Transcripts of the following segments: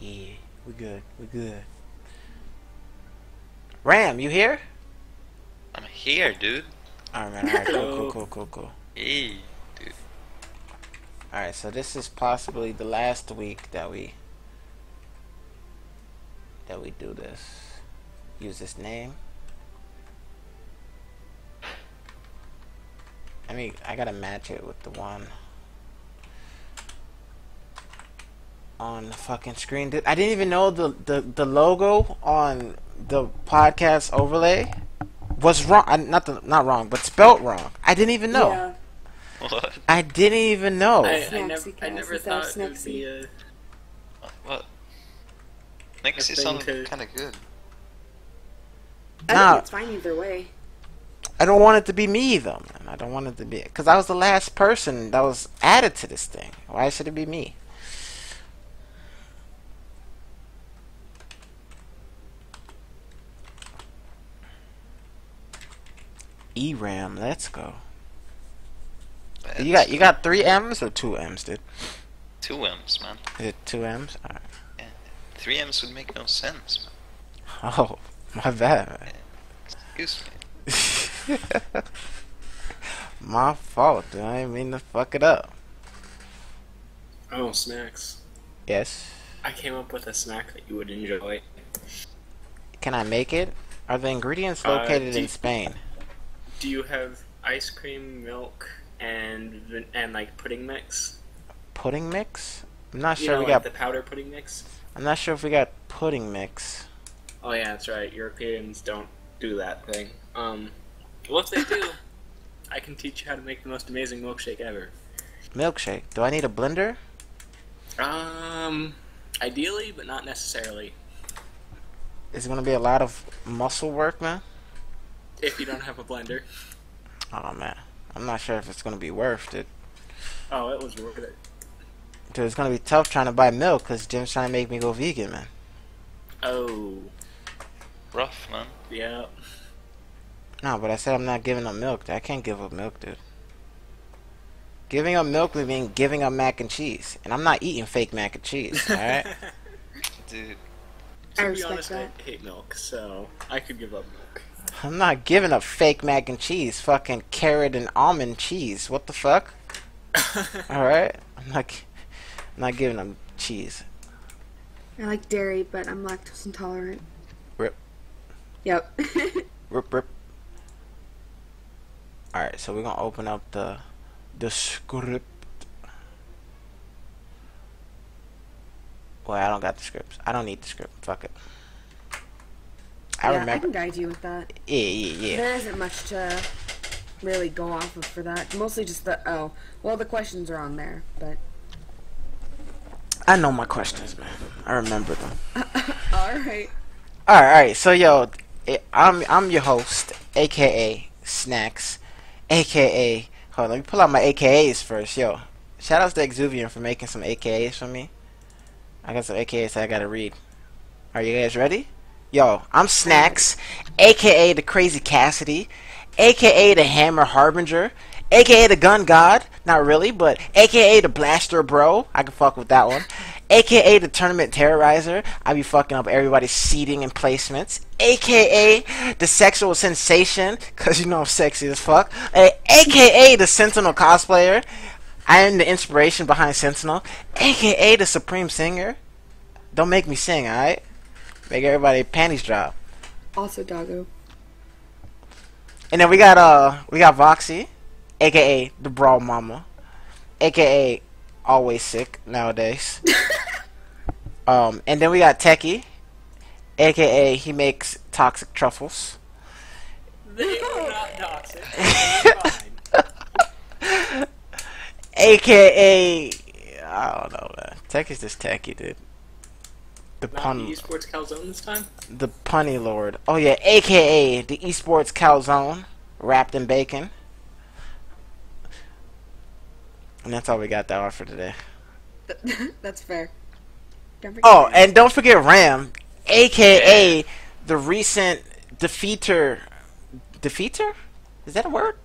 Yeah, we're good. We're good. Ram, you here? I'm here, dude. Alright, man. Alright, cool, cool, cool, cool, cool. Hey, dude. Alright, so this is possibly the last week that we that we do this. Use this name. I mean, I gotta match it with the one on the fucking screen. I didn't even know the, the, the logo on the podcast overlay was wrong. I, not the, not wrong, but spelt wrong. I didn't even know. Yeah. What? I didn't even know. I, I Snacksy never, I never instead of thought it would be a. What? Nixie thing sounded to- kind of good. I Nah. think it's fine either way. I don't want it to be me though, man. I don't want it to be because I was the last person that was added to this thing. Why should it be me? ERAM, let's go. You got you got three M's or two M's, dude? two M's, man. Is it two M's? Alright. Three M's would make no sense, man. Oh, my bad. Man. Excuse me. My fault, dude. I didn't mean to fuck it up. Oh, snacks. Yes. I came up with a snack that you would enjoy. Can I make it? Are the ingredients Uh, located do in you- Spain? Do you have ice cream, milk, and and like pudding mix? Pudding mix? I'm not You sure know, we like got. the powder pudding mix. I'm not sure if we got pudding mix. Oh yeah, that's right. Europeans don't do that thing. Um, well, if they do, I can teach you how to make the most amazing milkshake ever. Milkshake. Do I need a blender? Um, ideally, but not necessarily. Is it gonna be a lot of muscle work, man? If you don't have a blender. Oh man, I'm not sure if it's gonna be worth it. Oh, it was worth it. Dude, it's gonna be tough trying to buy milk because Jim's trying to make me go vegan, man. Oh, Rough, man. yeah. No, but I said I'm not giving up milk. I can't give up milk, dude. Giving up milk would mean giving up mac and cheese, and I'm not eating fake mac and cheese. All right. Dude, I to be honest, that. I hate milk, so I could give up milk. I'm not giving up fake mac and cheese. Fucking carrot and almond cheese. What the fuck? All right. I'm not. I'm not giving up cheese. I like dairy, but I'm lactose intolerant. Rip. Yep. Rip, rip. All right. So we're gonna open up the the script. Well, I don't got the scripts. I don't need the script. Fuck it. I yeah, I can guide you with that. Yeah, yeah, yeah. There isn't much to really go off of for that. Mostly just the oh, well, the questions are on there, but I know my questions, man. I remember them. all right. All right. So yo, eh, I'm I'm your host, aka Snacks, aka. Hold on, let me pull out my AKAs first, yo. Shout outs to Exuvian for making some AKAs for me. I got some AKAs that I gotta read. Are you guys ready? Yo, I'm Snacks, aka the Crazy Cassidy, aka the Hammer Harbinger, aka the Gun God. Not really, but aka the Blaster Bro. I can fuck with that one. AKA the Tournament Terrorizer. I be fucking up everybody's seating and placements. AKA the Sexual Sensation, cause you know I'm sexy as fuck. AKA the Sentinel Cosplayer. I am the inspiration behind Sentinel. AKA the Supreme Singer. Don't make me sing, alright? Make everybody panties drop. Also, doggo. And then we got uh we got Voxy, aka the Brawl Mama, aka always sick nowadays. um, and then we got Techie, aka he makes toxic truffles. They are not toxic. Aka I don't know man. Techie's just Techie, dude. The Not pun, the esports calzone this time. the punny lord. Oh yeah, aka the esports calzone, wrapped in bacon. And that's all we got that for today. That's fair. Don't Oh, that. and don't forget Ram, aka the recent defeater. Defeater? Is that a word?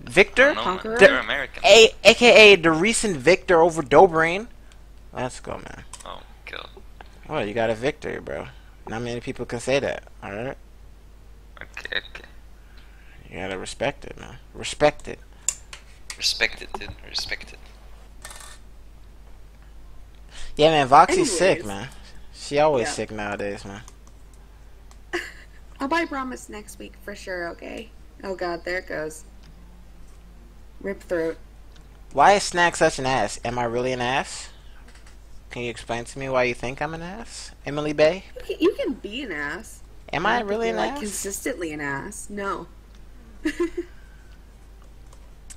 Victor? no, Conqueror? man. They're American. A, aka the recent victor over Dobrain. Let's go, man. Oh, Well, you got a victory, bro. Not many people can say that. All right, Okay, okay. you gotta respect it, man. Respect it. Respect it, dude. Respect it. Yeah, man. Voxy's sick, man. She always Yeah. sick nowadays, man. I'll buy promise next week for sure. Okay. Oh God, there it goes. Rip throat. Why is Snack such an ass? Am I really an ass? Can you explain to me why you think I'm an ass, Emily Bay? You can, you can be an ass. Am You I don't have to really an like ass? consistently an ass? No.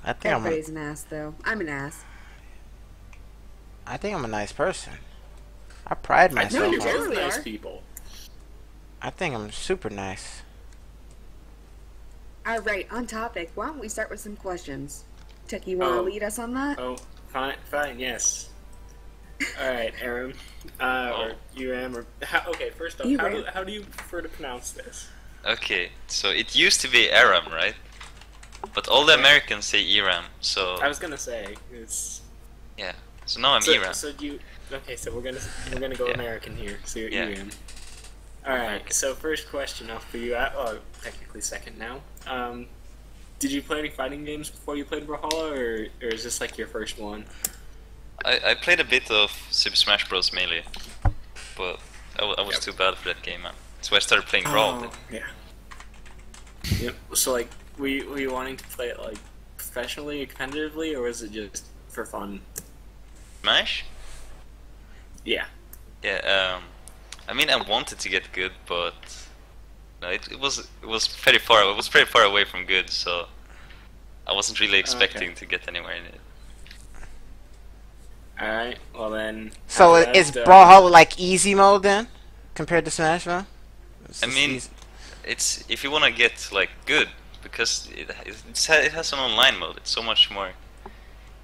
I think I'm. A, Everybody's an ass though. I'm an ass. I think I'm a nice person. I pride I myself. know you on- you're both nice are. people. I think I'm super nice. All right, on topic. Why don't we start with some questions? Tech, you want to Oh. lead us on that? Oh, fine, fine, yes. All right, Aram, uh, or UM, or how, okay. First off, how do, how do you prefer to pronounce this? Okay, so it used to be Aram, right? But all the Yeah. Americans say Iram, so I was gonna say it's. Yeah. So now I'm So, Iram. so do you? Okay, so we're gonna we're gonna go Yeah. American here. So you're Yeah. EM. All right. American. So first question off for you. uh, Oh, technically second now. Um, did you play any fighting games before you played Brawlhalla, or or is this like your first one? I, I played a bit of Super Smash Bros. Melee, but I, I was Yep. too bad for that game, man. So I started playing Brawl. then. Oh, yeah. Yep. So like, were you, were you wanting to play it like professionally, competitively, or was it just for fun? Smash? Yeah. Yeah. Um, I mean, I wanted to get good, but no, it, it was it was very far. It was very far away from good, so I wasn't really expecting to get anywhere in it. All right. Well then. So after is that, uh, Brawlhalla like easy mode then, compared to Smash Bros? It's I mean, easy- It's if you want to get like good because it it's, it has an online mode. It's so much more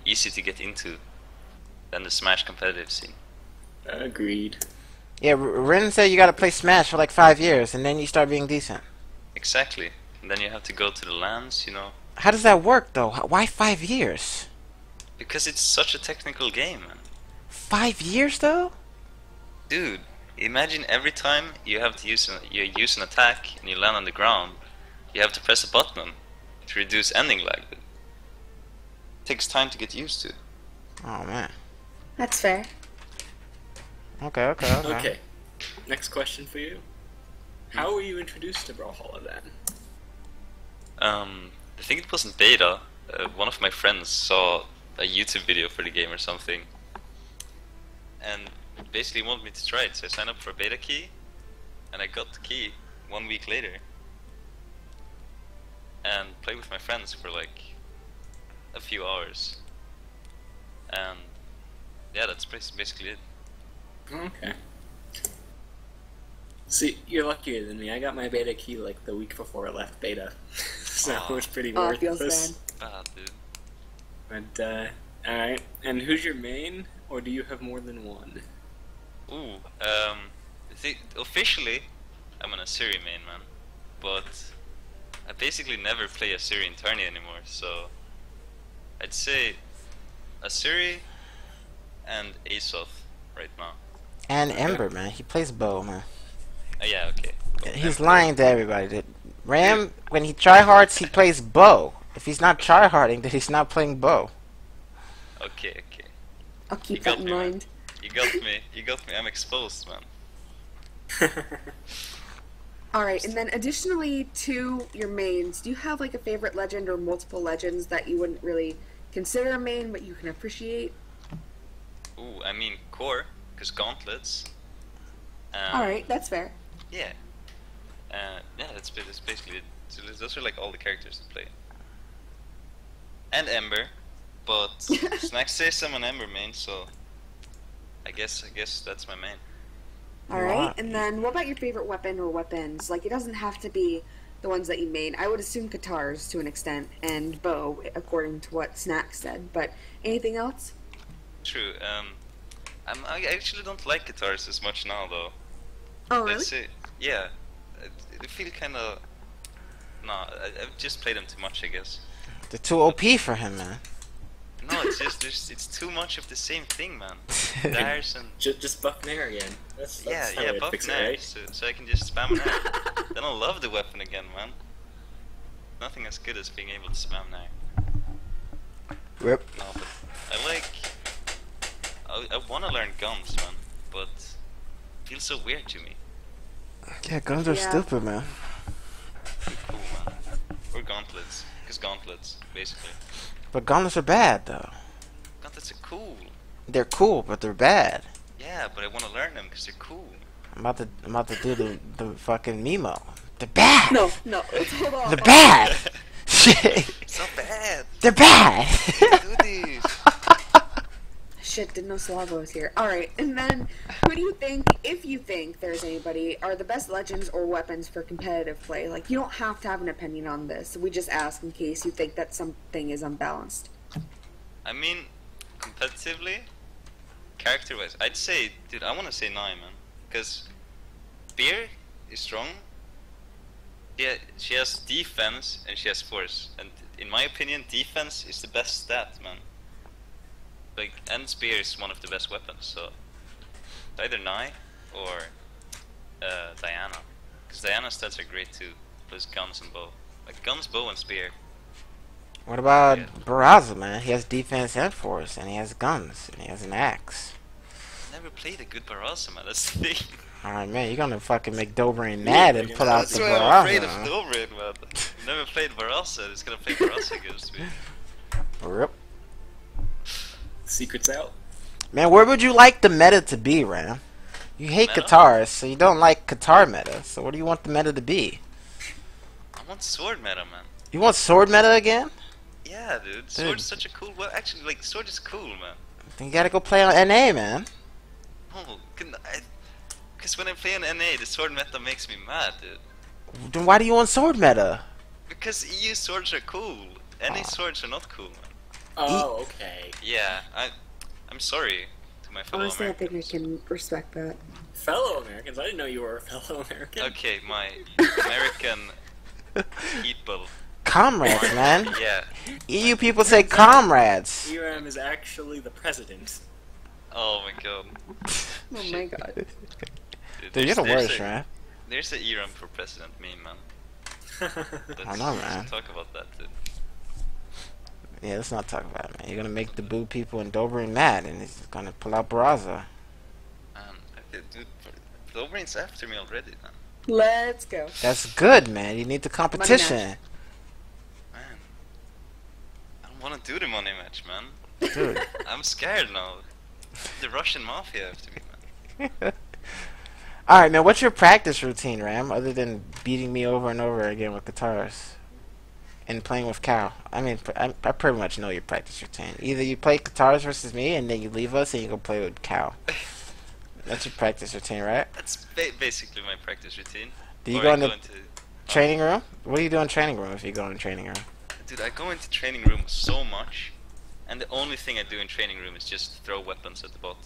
easy to get into than the Smash competitive scene. Agreed. yeah. R- Rin said you gotta play Smash for like five years, and then you start being decent. Exactly. And then you have to go to the lands, you know, How does that work though? Why five years? Because it's such a technical game, man. Five years though? Dude, imagine every time you have to use an, you use an attack and you land on the ground, you have to press a button to reduce ending lag. It takes time to get used to. Oh man. That's fair. Okay, okay, okay. Okay. Next question for you. How were you introduced to Brawlhalla then? Um, I think it was in beta. Uh, one of my friends saw a YouTube video for the game or something, and basically wanted me to try it. So I signed up for a beta key, and I got the key one week later, and played with my friends for like a few hours. And yeah, that's basically it. Okay. See, you're luckier than me. I got my beta key like the week before I left beta, so Aw. it was pretty Oh, it worthless. feels bad. Ah, dude. But uh, all right. And who's your main, or do you have more than one? Ooh, um, the, officially, I'm an Asuri main man, but I basically never play Assyrian tourney anymore, so I'd say Asuri and Azoth right now. And Ember, man, he plays bow, man. Oh, yeah, okay. Well, He's Emperor- lying to everybody. That Ram, when he tryhards, he plays bow. If he's not tryharding, then he's not playing bow. Okay, okay. I'll keep You that got in me, man. mind. You got me. You got me. I'm exposed, man. All right, and then additionally to your mains, do you have like a favorite legend or multiple legends that you wouldn't really consider a main, but you can appreciate? Ooh, I mean Kor, because gauntlets. Um, All right, that's fair. Yeah. Uh, yeah, that's, that's basically it. So those- those are like all the characters to play. And Ember, but Snack says I'm an Ember main, so I guess I guess that's my main. All You right, are. and then what about your favorite weapon or weapons? Like it doesn't have to be the ones that you made. I would assume katars to an extent and bow, according to what Snack said. But anything else? True. Um, I'm, I actually don't like katars as much now, though. Oh, Let's say, yeah, I, I feel kind of. No, I, I've just played them too much, I guess. They're too OP for him, man. No, it's just there's it's too much of the same thing, man. Dairs and Just, just buff Nair again. That's, that's yeah, yeah, I'd buff fix Nair, right? so, so I can just spam Nair. then I'll love the weapon again, man. Nothing as good as being able to spam Nair. Rip. No, but I like. I, I want to learn guns, man, but it feels so weird to me. Yeah, guns are Yeah. stupid, man. Pretty cool, man. Or gauntlets, because gauntlets, basically. But gauntlets are bad, though. Gauntlets are cool. They're cool, but they're bad. Yeah, but I want to learn them because they're cool. I'm about to, I'm about to do the, the fucking Mimo. They're bad. No, no. Let's hold on. They're bad. Shit. It's not bad. They're bad. Do these. Shit, didn't know Slavo was here. Alright, and then who do you think, if you think there's anybody, are the best legends or weapons for competitive play? Like, you don't have to have an opinion on this. We just ask in case you think that something is unbalanced. I mean, competitively, character-wise, I'd say, dude, I want to say Nai, man, because Beer is strong. Yeah, she has defense and she has force, and in my opinion, defense is the best stat, man. Like, and spear is one of the best weapons, so either Nai or uh, Diana, because Diana's stats are great too, plus guns and bow. Like guns, bow, and spear. What about Yeah. Barraza, man? He has defense and force, and he has guns, and he has an axe. Never played a good Barraza, man. That's the thing. Alright, man, you're gonna fucking make Dobrin mad and pull out the why I'm afraid Barraza. of Dobrin, man. Never played Barraza. It's gonna play Barraza against me. Rip. Secrets out. Man, where would you like the meta to be, Ram? You hate Meta? katars, so you don't like katar meta. So what do you want the meta to be? I want sword meta, man. You want sword meta again? Yeah, dude. Sword is such a cool. Well, actually, like sword is cool, man. Then you gotta go play on NA, man. No, because when I play on NA, the sword meta makes me mad, dude. Then why do you want sword meta? Because EU swords are cool. NA Aw. Ah. swords are not cool, man. Oh, okay. Yeah, I, I'm sorry to my fellow Honestly, I think I Americans. can respect that. Fellow Americans. I didn't know you were a fellow American. Okay, my American people. Comrades, man. Yeah. EU people say comrades. ERM is actually the president. Oh my god. Oh my god. Dude, Dude, you're there's- the there's worst, a- man. There's a ERM for president meme, man. Let's, I know, let's man. Talk about that, dude. Yeah, let's not talk about it, man. You're gonna make the boo people in Dobrin mad, and he's gonna pull out Barraza. Um, I dude, Dobrin's after me already, man. Let's go. That's good, man. You need the competition. Man, I don't want to do the money match, man. Dude. I'm scared now. The Russian mafia after me, man. Alright, man, what's your practice routine, Ram, other than beating me over and over again with katars? And playing with Cal. I mean, I, I pretty much know your practice routine. Either you play katars versus me, and then you leave us, and you go play with Cal. That's your practice routine, right? That's ba- basically my practice routine. Do you Or go in the into, oh. training room? What do you do in training room if you go in training room? dude, I go into training room so much, and the only thing I do in training room is just throw weapons at the bot.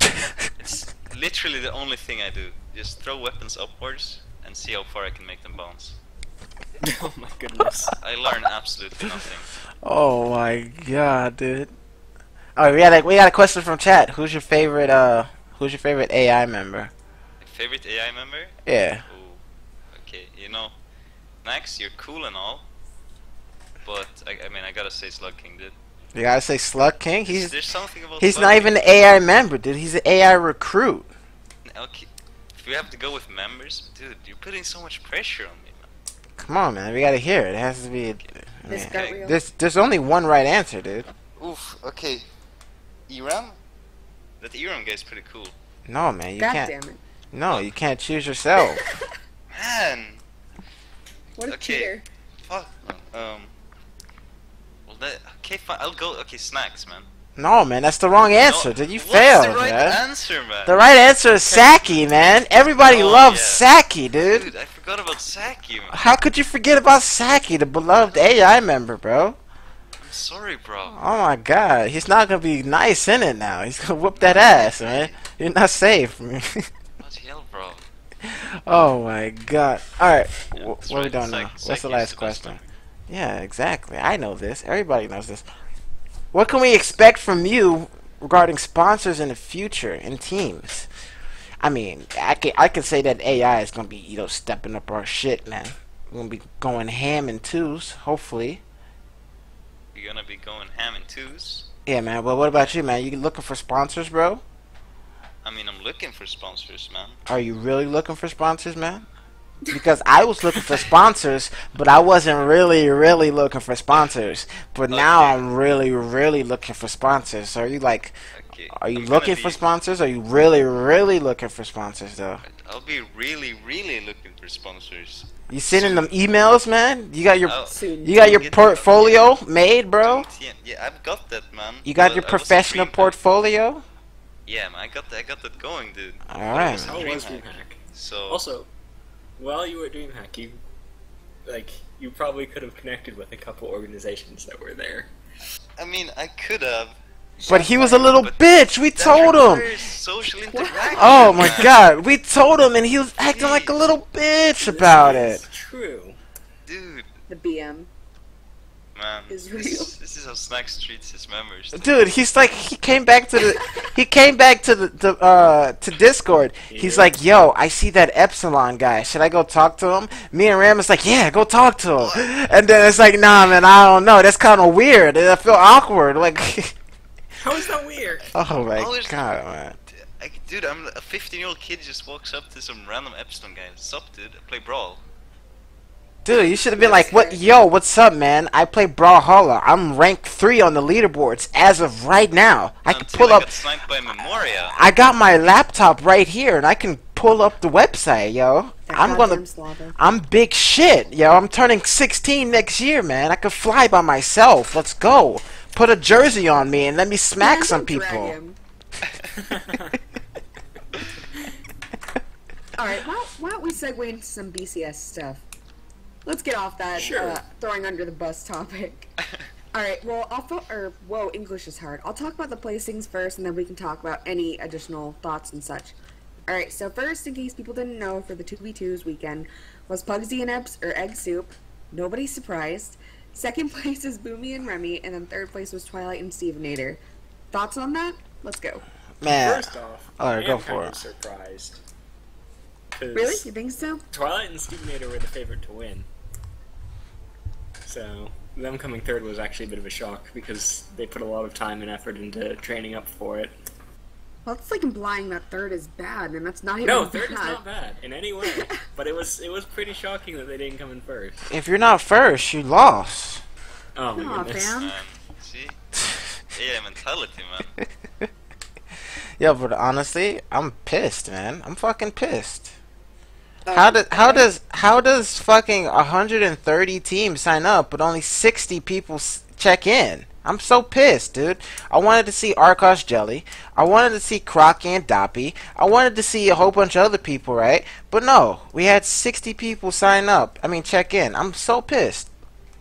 It's literally the only thing I do. Just throw weapons upwards and see how far I can make them bounce. oh my goodness. I learn absolutely nothing. Oh my god, dude. Oh, we got a we got a question from chat. Who's your favorite uh who's your favorite AI member? Favorite AI member? Yeah. Ooh, okay, you know, Max, you're cool and all, but I, I mean, I gotta say Slug King, dude. You gotta say Slug King? He's There's something about he's Slug not King- even an AI member, dude. He's an AI recruit. Okay, if we have to go with members, dude, you're putting so much pressure on me, man. Come on, man. We gotta hear it. It has to be. I This mean, got real. there's there's only one right answer, dude. Oof, okay. Iram? That Iram guy's pretty cool. No, man. You God can't. damn it. No, you can't choose yourself. Man! What a Okay. cheater. Fuck, man. Um. Well, that. Okay, fine. I'll go. Okay, snacks, man. no, man. That's the wrong answer, No, dude. You what's failed, the right man. answer, man? The right answer is Saki, man. Everybody Oh, loves yeah. Saki, dude. Dude, I forgot about Saki, man. How could you forget about Saki, the beloved AI member, bro? I'm sorry, bro. Oh my god, he's not gonna be nice in it now. He's gonna whoop that ass, man. You're not safe. man. Bloody hell, bro. oh my god. Alright, Yeah, what are we right. doing now? What's the last the question? Yeah, exactly. I know this. Everybody knows this. what can we expect from you regarding sponsors in the future and teams? I mean, I can I can say that AI is gonna be you know stepping up our shit, man. We're gonna be going ham in twos, hopefully. You're gonna be going ham in twos. Yeah, man. Well, what about you, man? You looking for sponsors, bro? I mean, I'm looking for sponsors, man. Are you really looking for sponsors, man? Because I was looking for sponsors, but I wasn't really, really looking for sponsors. But now I'm really, really looking for sponsors. Are you like, Okay. Are you I'm looking for sponsors? Are you really, really looking for sponsors, though? I'll be really, really looking for sponsors. You sending them emails, man? You got your, Oh, Soon. you got your Get- portfolio made, bro? Yeah, yeah, I've got that, man. You got But your I was a professional DreamHack. portfolio? Yeah, man, I got that. I got that going, dude. All But I right. was How was DreamHack. DreamHack? So Also, while you were at DreamHack, you like you probably could have connected with a couple organizations that were there. I mean, I could have. But he was a little bitch. We told him. requires Social interaction. Oh my god, we told him, and he was acting like a little bitch about it. True. dude, The BM. man, Is this, real. is- this is how Snacks treats his members. Dude, he's like he came back to the he came back to the, the uh to Discord. He's like, "Yo, I see that Epsilon guy. Should I go talk to him?" Me and Ram is like, "Yeah, go talk to him." And then it's like, "Nah, man, I don't know. That's kind of weird. I feel awkward." Like, How is that weird? oh my there's- god, man. I, dude, I'm a 15 year old kid just walks up to some random Epsilon guy. What's up, dude? I play Brawl. Dude, you should have been like, "What? Yo, what's up, man? I play Brawlhalla. I'm ranked three on the leaderboards as of right now. I um, can Until pull I up." got by Memoria. I got my laptop right here, and I can pull up the website, yo. That I'm gonna. I'm big shit, yo. I'm turning 16 next year, man. I could fly by myself. Let's go. Put a jersey on me and let me smack Man, some people. All right, why, why don't we segue into some BCS stuff? Let's get off that Sure. uh, throwing under the bus topic. All right, well, I'll fo- or whoa, English is hard. I'll talk about the placings first, and then we can talk about any additional thoughts and such. All right, so first, in case people didn't know, for the two v twos weekend was Pugsy and Eps or Egg Soup. Nobody's surprised. Second place is Boomie and Remy, and then third place was Twilight and Stevenator. Thoughts on that? Let's go. Man, First off, Alright, I go am for kind it. of surprised. 'Cause Really? You think so? Twilight and Stevenator were the favorite to win. So them coming third was actually a bit of a shock because they put a lot of time and effort into training up for it. Well, it's like implying that third is bad, and that's not even No, bad. third is not bad in any way, but it was it was pretty shocking that they didn't come in first. if you're not first, you lost. Oh my Aw, goodness! fam. Man, see? Yeah, mentality, man. Yo, but honestly, I'm pissed, man. I'm fucking pissed. Oh, how does how does how does fucking 130 teams sign up, but only 60 people s- check in? I'm so pissed, dude. I wanted to see Arkosh Jelly. I wanted to see Croc and Doppy. I wanted to see a whole bunch of other people, right? But no, we had 60 people sign up. I mean, check in. I'm so pissed.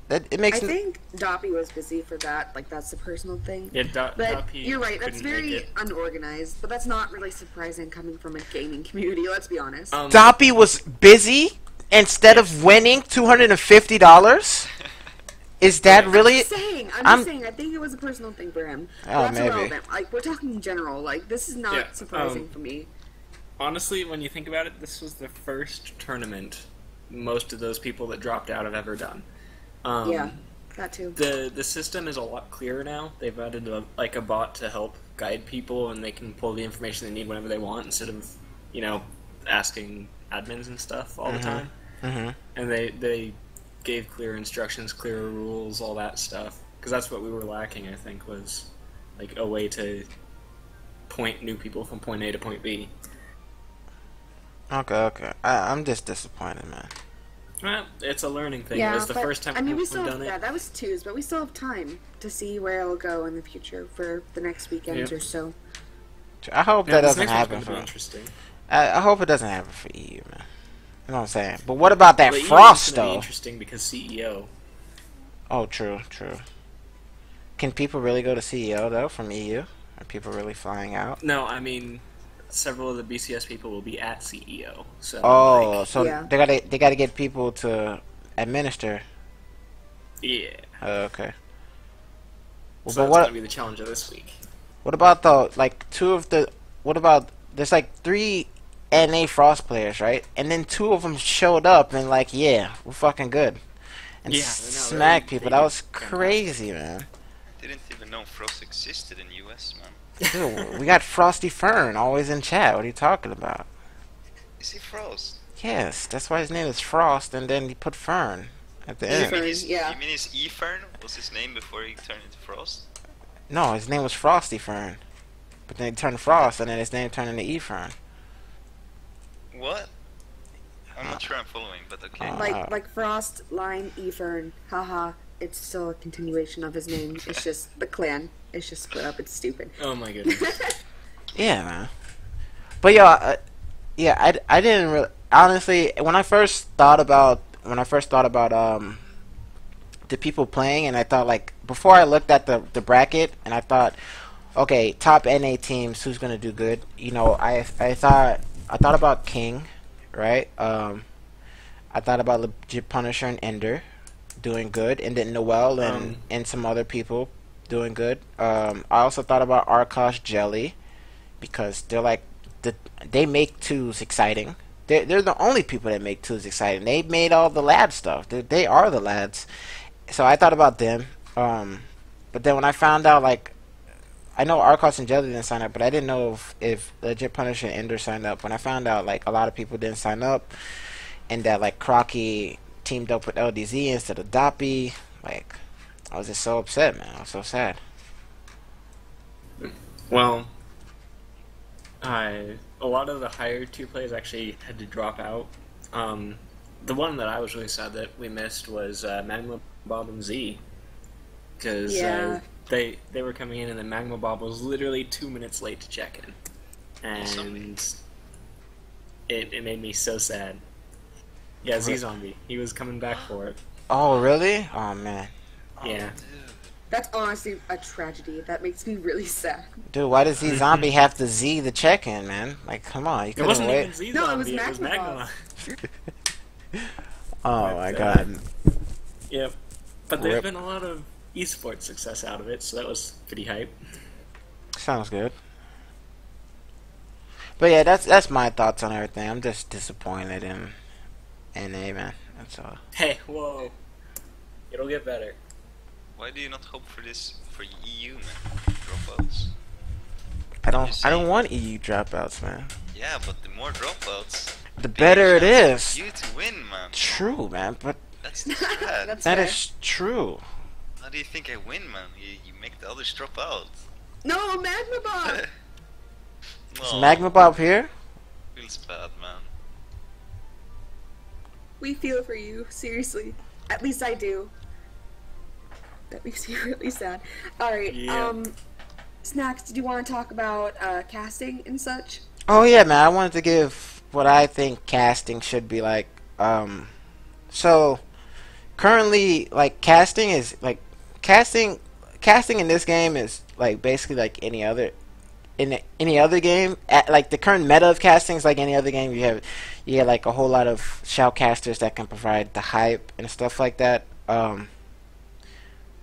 That it makes me. think Doppy was busy for that. Like that's the personal thing. Yeah, Do- But Duppy you're right. That's very unorganized. But that's not really surprising coming from a gaming community. Let's be honest. Um, Doppy was busy instead of winning $250. Is that really? I'm just saying. I'm, I'm- just saying. I think it was a personal thing for him. Oh, that's maybe. irrelevant. Like we're talking in general. Like this is not Yeah, surprising um, for me. honestly, when you think about it, this was the first tournament most of those people that dropped out have ever done. Um, yeah, that too. the the system is a lot clearer now. They've added a, like a bot to help guide people, and they can pull the information they need whenever they want, instead of you know asking admins and stuff all the time. hmm And they they gave clear instructions, clearer rules, all that stuff. Because that's what we were lacking, I think, was like a way to point new people from point A to point B. Okay, okay. I, I'm just disappointed, man. Well, it's a learning thing. yeah, it was the but, first time I mean, we we've still done yeah, it. that was twos, but we still have time to see where it'll go in the future for the next weekends Yep. or so. I hope Yeah, that doesn't happen for. interesting. I, I hope it doesn't happen for EU, man. You know what I'm saying? But what about that But frost gonna be though? interesting because CEO. Oh, true, true. Can people really go to CEO though from EU? Are people really flying out? No, I mean, several of the BCS people will be at CEO. So. Oh, like, so Yeah. they gotta they gotta get people to administer. yeah. Oh, okay. Well, so but that's what gonna be the challenge of this week. what about the like two of the what about there's like three NA Frost players, right? And then two of them showed up and like, yeah, we're fucking good. And Yeah, no, smack they- people. That was crazy, man. Didn't even know Frost existed in US, man. Dude, we got Frosty Fern always in chat. What are you talking about? Is he Frost? Yes, that's why his name is Frost, and then he put Fern at the You end. mean Fern, his, yeah. You mean his E Fern was his name before he turned into Frost? No, his name was Frosty Fern, but then he turned Frost, and then his name turned into E Fern. What? I'm not sure I'm following, but okay. Uh, Like like Frost, Line, Efern, haha. It's still a continuation of his name. It's just the clan. It's just split up. It's stupid. Oh my goodness. Yeah, man. But yeah, uh, yeah, I, I didn't really honestly when I first thought about when I first thought about um the people playing, and I thought like before I looked at the the bracket, and I thought, okay, top NA teams, who's gonna do good? You know, I I thought I thought about King, right? Um, I thought about Legit Punisher and Ender doing good, and then Noel and Um, and some other people doing good. Um, I also thought about Arkosh Jelly because they're like the they make twos exciting. They're they're the only people that make twos exciting. They made all the lad stuff. They they are the lads. So I thought about them. Um, but then when I found out like. I know Arcos and Jelly didn't sign up, but I didn't know if, if Legit Punisher and Ender signed up. When I found out like a lot of people didn't sign up, and that like Crocky teamed up with LDZ instead of Doppy, like I was just so upset, man. I was so sad. Well, I a lot of the higher tier players actually had to drop out. Um, the one that I was really sad that we missed was uh, Magma Bob and Z, because Yeah. uh, they they were coming in and then Magma Bob was literally two minutes late to check in, and it it made me so sad. Yeah, Z Zombie, he was coming back for it. Oh really? Oh man, Yeah. Dude. That's honestly a tragedy. That makes me really sad. dude, why does Z Zombie have to Z the check in, man? Like, come on, you It couldn't wasn't wait. even Z No, it Zombie, was it was Magma Magma. Oh my But, uh, god. Yep. But there's Rip. been a lot of esports success out of it, so that was pretty hype. Sounds good. But yeah, that's that's my thoughts on everything. I'm just disappointed in NA, man. That's all. Hey, whoa. It'll get better. Why do you not hope for this for EU, man? Dropouts. I don't I don't want EU dropouts, man. Yeah, but the more dropouts, The better it chance is. for You to win, man. True, man, but That's the. That's that fair. is true. How do you think I win, man? You, you make the others drop out. No, Magma Bob! Is no, Magma Bob here? feels bad, man. we feel for you, seriously. At least I do. That makes me really sad. Alright, Yeah. um, Snacks, did you want to talk about uh, casting and such? Oh yeah, man. I wanted to give what I think casting should be like. Um, so currently, like casting is like casting. Casting in this game is like basically like any other in any other game. At, like the current meta of casting is like any other game. You have you like a whole lot of shoutcasters that can provide the hype and stuff like that. Um,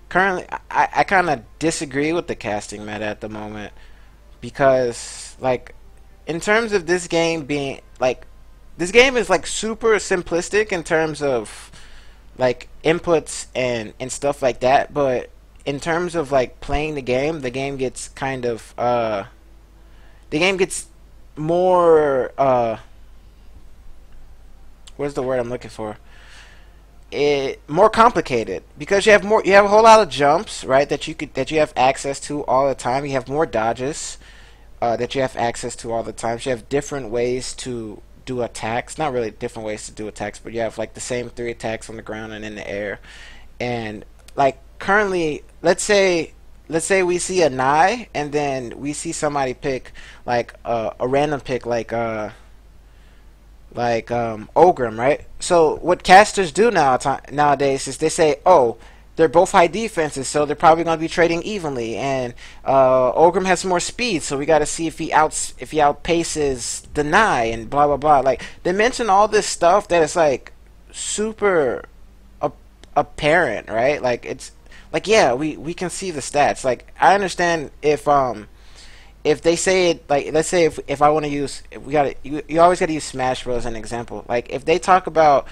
currently, I, I kind of disagree with the casting meta at the moment because like in terms of this game being like this game is like super simplistic in terms of like inputs and and stuff like that but in terms of like playing the game the game gets kind of uh the game gets more uh what's the word I'm looking for it more complicated because you have more you have a whole lot of jumps right that you could that you have access to all the time you have more dodges uh, that you have access to all the time. So you have different ways to do attacks. Not really different ways to do attacks, but you have like the same three attacks on the ground and in the air. And like currently, let's say let's say we see a Nai, and then we see somebody pick like uh, a random pick like uh like um Ogrim, right? So what casters do now nowadays is they say, "Oh, they're both high defenses, so they're probably going to be trading evenly. And uh, has more speed, so we got to see if he outs if he outpaces the Nai and blah blah blah. Like they mention all this stuff that is like super ap- apparent, right? Like it's like yeah, we we can see the stats. Like I understand if um if they say it like let's say if if I want to use we got to you, you always got to use Smash Bros as an example. Like if they talk about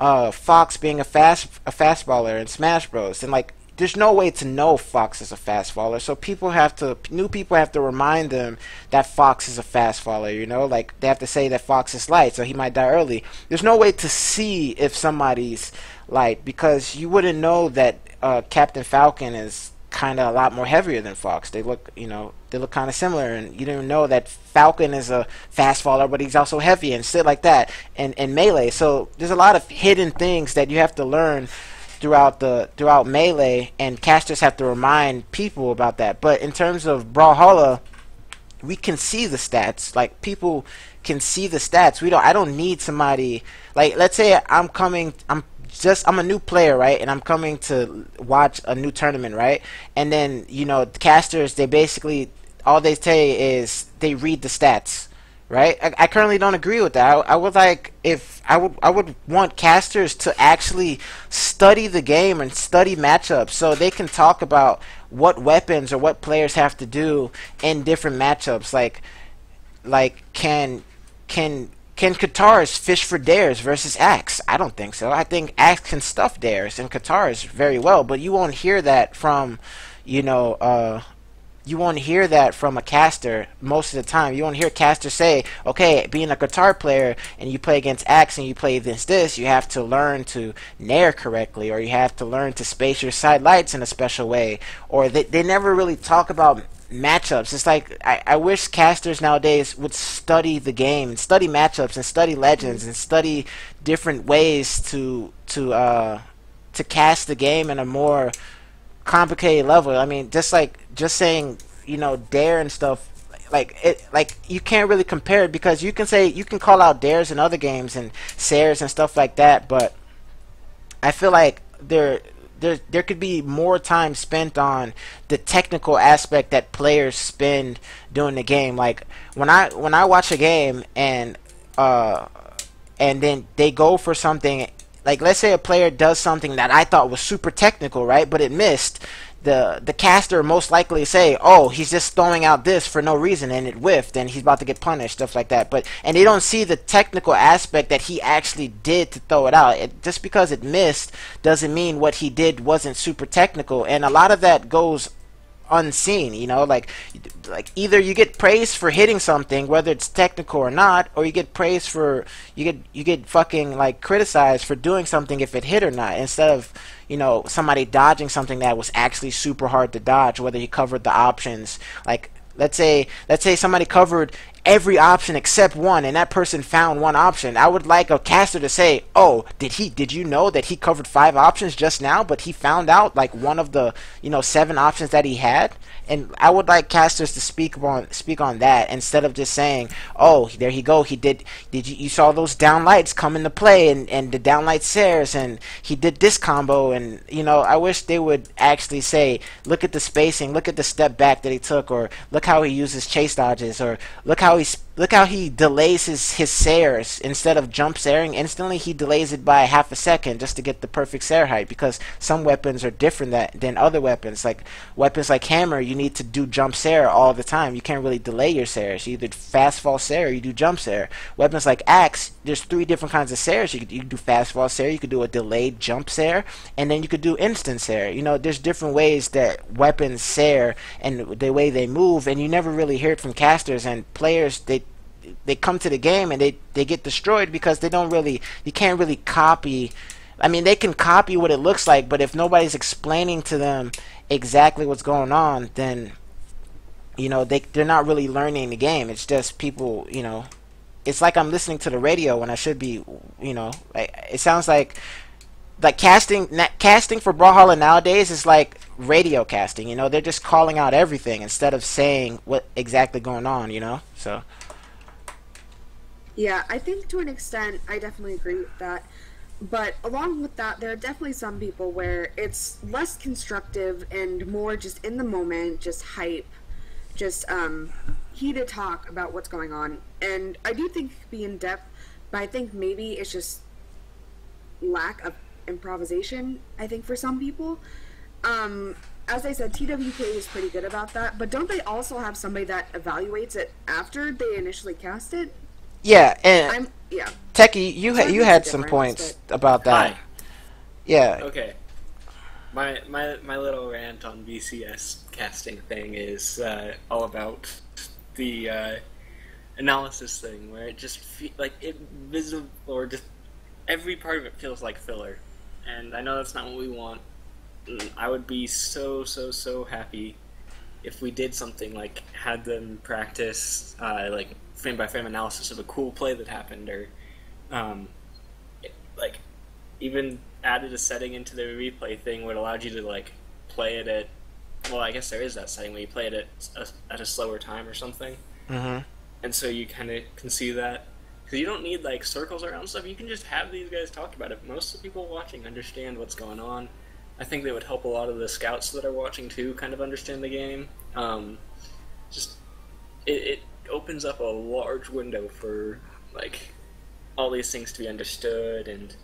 uh Fox being a fast a fast faller in Smash Bros, And like there's no way to know Fox is a fast faller. So people have to, new people have to remind them that Fox is a fast faller. You know, like they have to say that Fox is light, so he might die early. There's no way to see if somebody's light because you wouldn't know that uh, Captain Falcon is kind of a lot more heavier than Fox. They look, you know, they look kind of similar, and you didn't know that Falcon is a fast faller, but he's also heavy and shit like that, and and melee. So there's a lot of hidden things that you have to learn throughout the throughout melee, and casters have to remind people about that. But in terms of Brawlhalla, we can see the stats. Like people can see the stats. We don't. I don't need somebody. Like let's say I'm coming. I'm just I'm a new player, right? And I'm coming to watch a new tournament, right? And then you know, the casters they basically all they say is they read the stats right? I, I, currently don't agree with that. I, I, would like if I would I would want casters to actually study the game and study matchups so they can talk about what weapons or what players have to do in different matchups. Like like can can can Katars fish for dairs versus Axe? I don't think so. I think Axe can stuff dairs and Katars very well, but you won't hear that from you know uh, you won't hear that from a caster most of the time. You won't hear caster say, okay, being a katar player and you play against Axe and you play against this, you have to learn to nair correctly or you have to learn to space your side lights in a special way. Or they, they never really talk about matchups. It's like I, I wish casters nowadays would study the game and study matchups and study legends and study different ways to to uh to cast the game in a more complicated level. I mean, just like just saying, you know, dair and stuff. Like it, like you can't really compare it because you can say you can call out dairs in other games and sairs and stuff like that, but I feel like there there there could be more time spent on the technical aspect that players spend doing the game. Like when I when I watch a game and uh and then they go for something like let's say a player does something that I thought was super technical, right? But it missed. The the caster most likely say, "Oh, he's just throwing out this for no reason and it whiffed and he's about to get punished, stuff like that." But and they don't see the technical aspect that he actually did to throw it out. It, just because it missed doesn't mean what he did wasn't super technical. And a lot of that goes unseen you know like like either you get praised for hitting something whether it's technical or not or you get praised for you get you get fucking like criticized for doing something if it hit or not instead of you know somebody dodging something that was actually super hard to dodge whether he covered the options like let's say let's say somebody covered every option except one and that person found one option. I would like a caster to say oh did he did you know that he covered five options just now but he found out like one of the you know seven options that he had and I would like casters to speak on speak on that instead of just saying, "Oh, there he go. He did. Did you, you saw those down lights come into play and and the down light sairs and he did this combo and you know I wish they would actually say, look at the spacing, look at the step back that he took, or look how he uses chase dodges, or look how he look how he delays his his sairs instead of jump sairing instantly. He delays it by half a second just to get the perfect sair height because some weapons are different that, than other weapons. Like weapons like hammer, you need to do jump sair all the time. You can't really delay your sairs. You either fast fall sair or you do jump sair. Weapons like axe, there's three different kinds of sairs. You you could do fast fall sair, you could do a delayed jump sair, and then you could do instant sair. You know, there's different ways that weapons sair and the way they move, and you never really hear it from casters and players. They they come to the game and they they get destroyed because they don't really you can't really copy I mean they can copy what it looks like but if nobody's explaining to them exactly what's going on then you know they they're not really learning the game. It's just people you know it's like I'm listening to the radio when I should be you know it sounds like like casting casting for Brawlhalla nowadays is like radio casting you know they're just calling out everything instead of saying what exactly going on you know so yeah, I think to an extent, I definitely agree with that. But along with that, there are definitely some people where it's less constructive and more just in the moment, just hype, just um, heated talk about what's going on. And I do think it could be in depth, but I think maybe it's just lack of improvisation. I think for some people, um, as I said, TWK is pretty good about that. But don't they also have somebody that evaluates it after they initially cast it? Yeah, and I'm yeah. Techie, you ha- you had some difference, points about that. Hi. Yeah, Okay. My my my little rant on BCS casting thing is uh, all about the uh, analysis thing, where it just fe- like it visible or just every part of it feels like filler, and I know that's not what we want. Mm, I would be so so so happy if we did something like had them practice uh, like frame by frame analysis of a cool play that happened, or um, it- like even added a setting into the replay thing would allowed you to like play it at well i guess there is that setting where you play it at a, at a slower time or something. Hmm and so you kind of can see that. Because you don't need like circles around stuff. You can just have these guys talk about it. Most of the people watching understand what's going on. I think that would help a lot of the scouts that are watching too kind of understand the game. Um, just it, it opens up a large window for like all these things to be understood and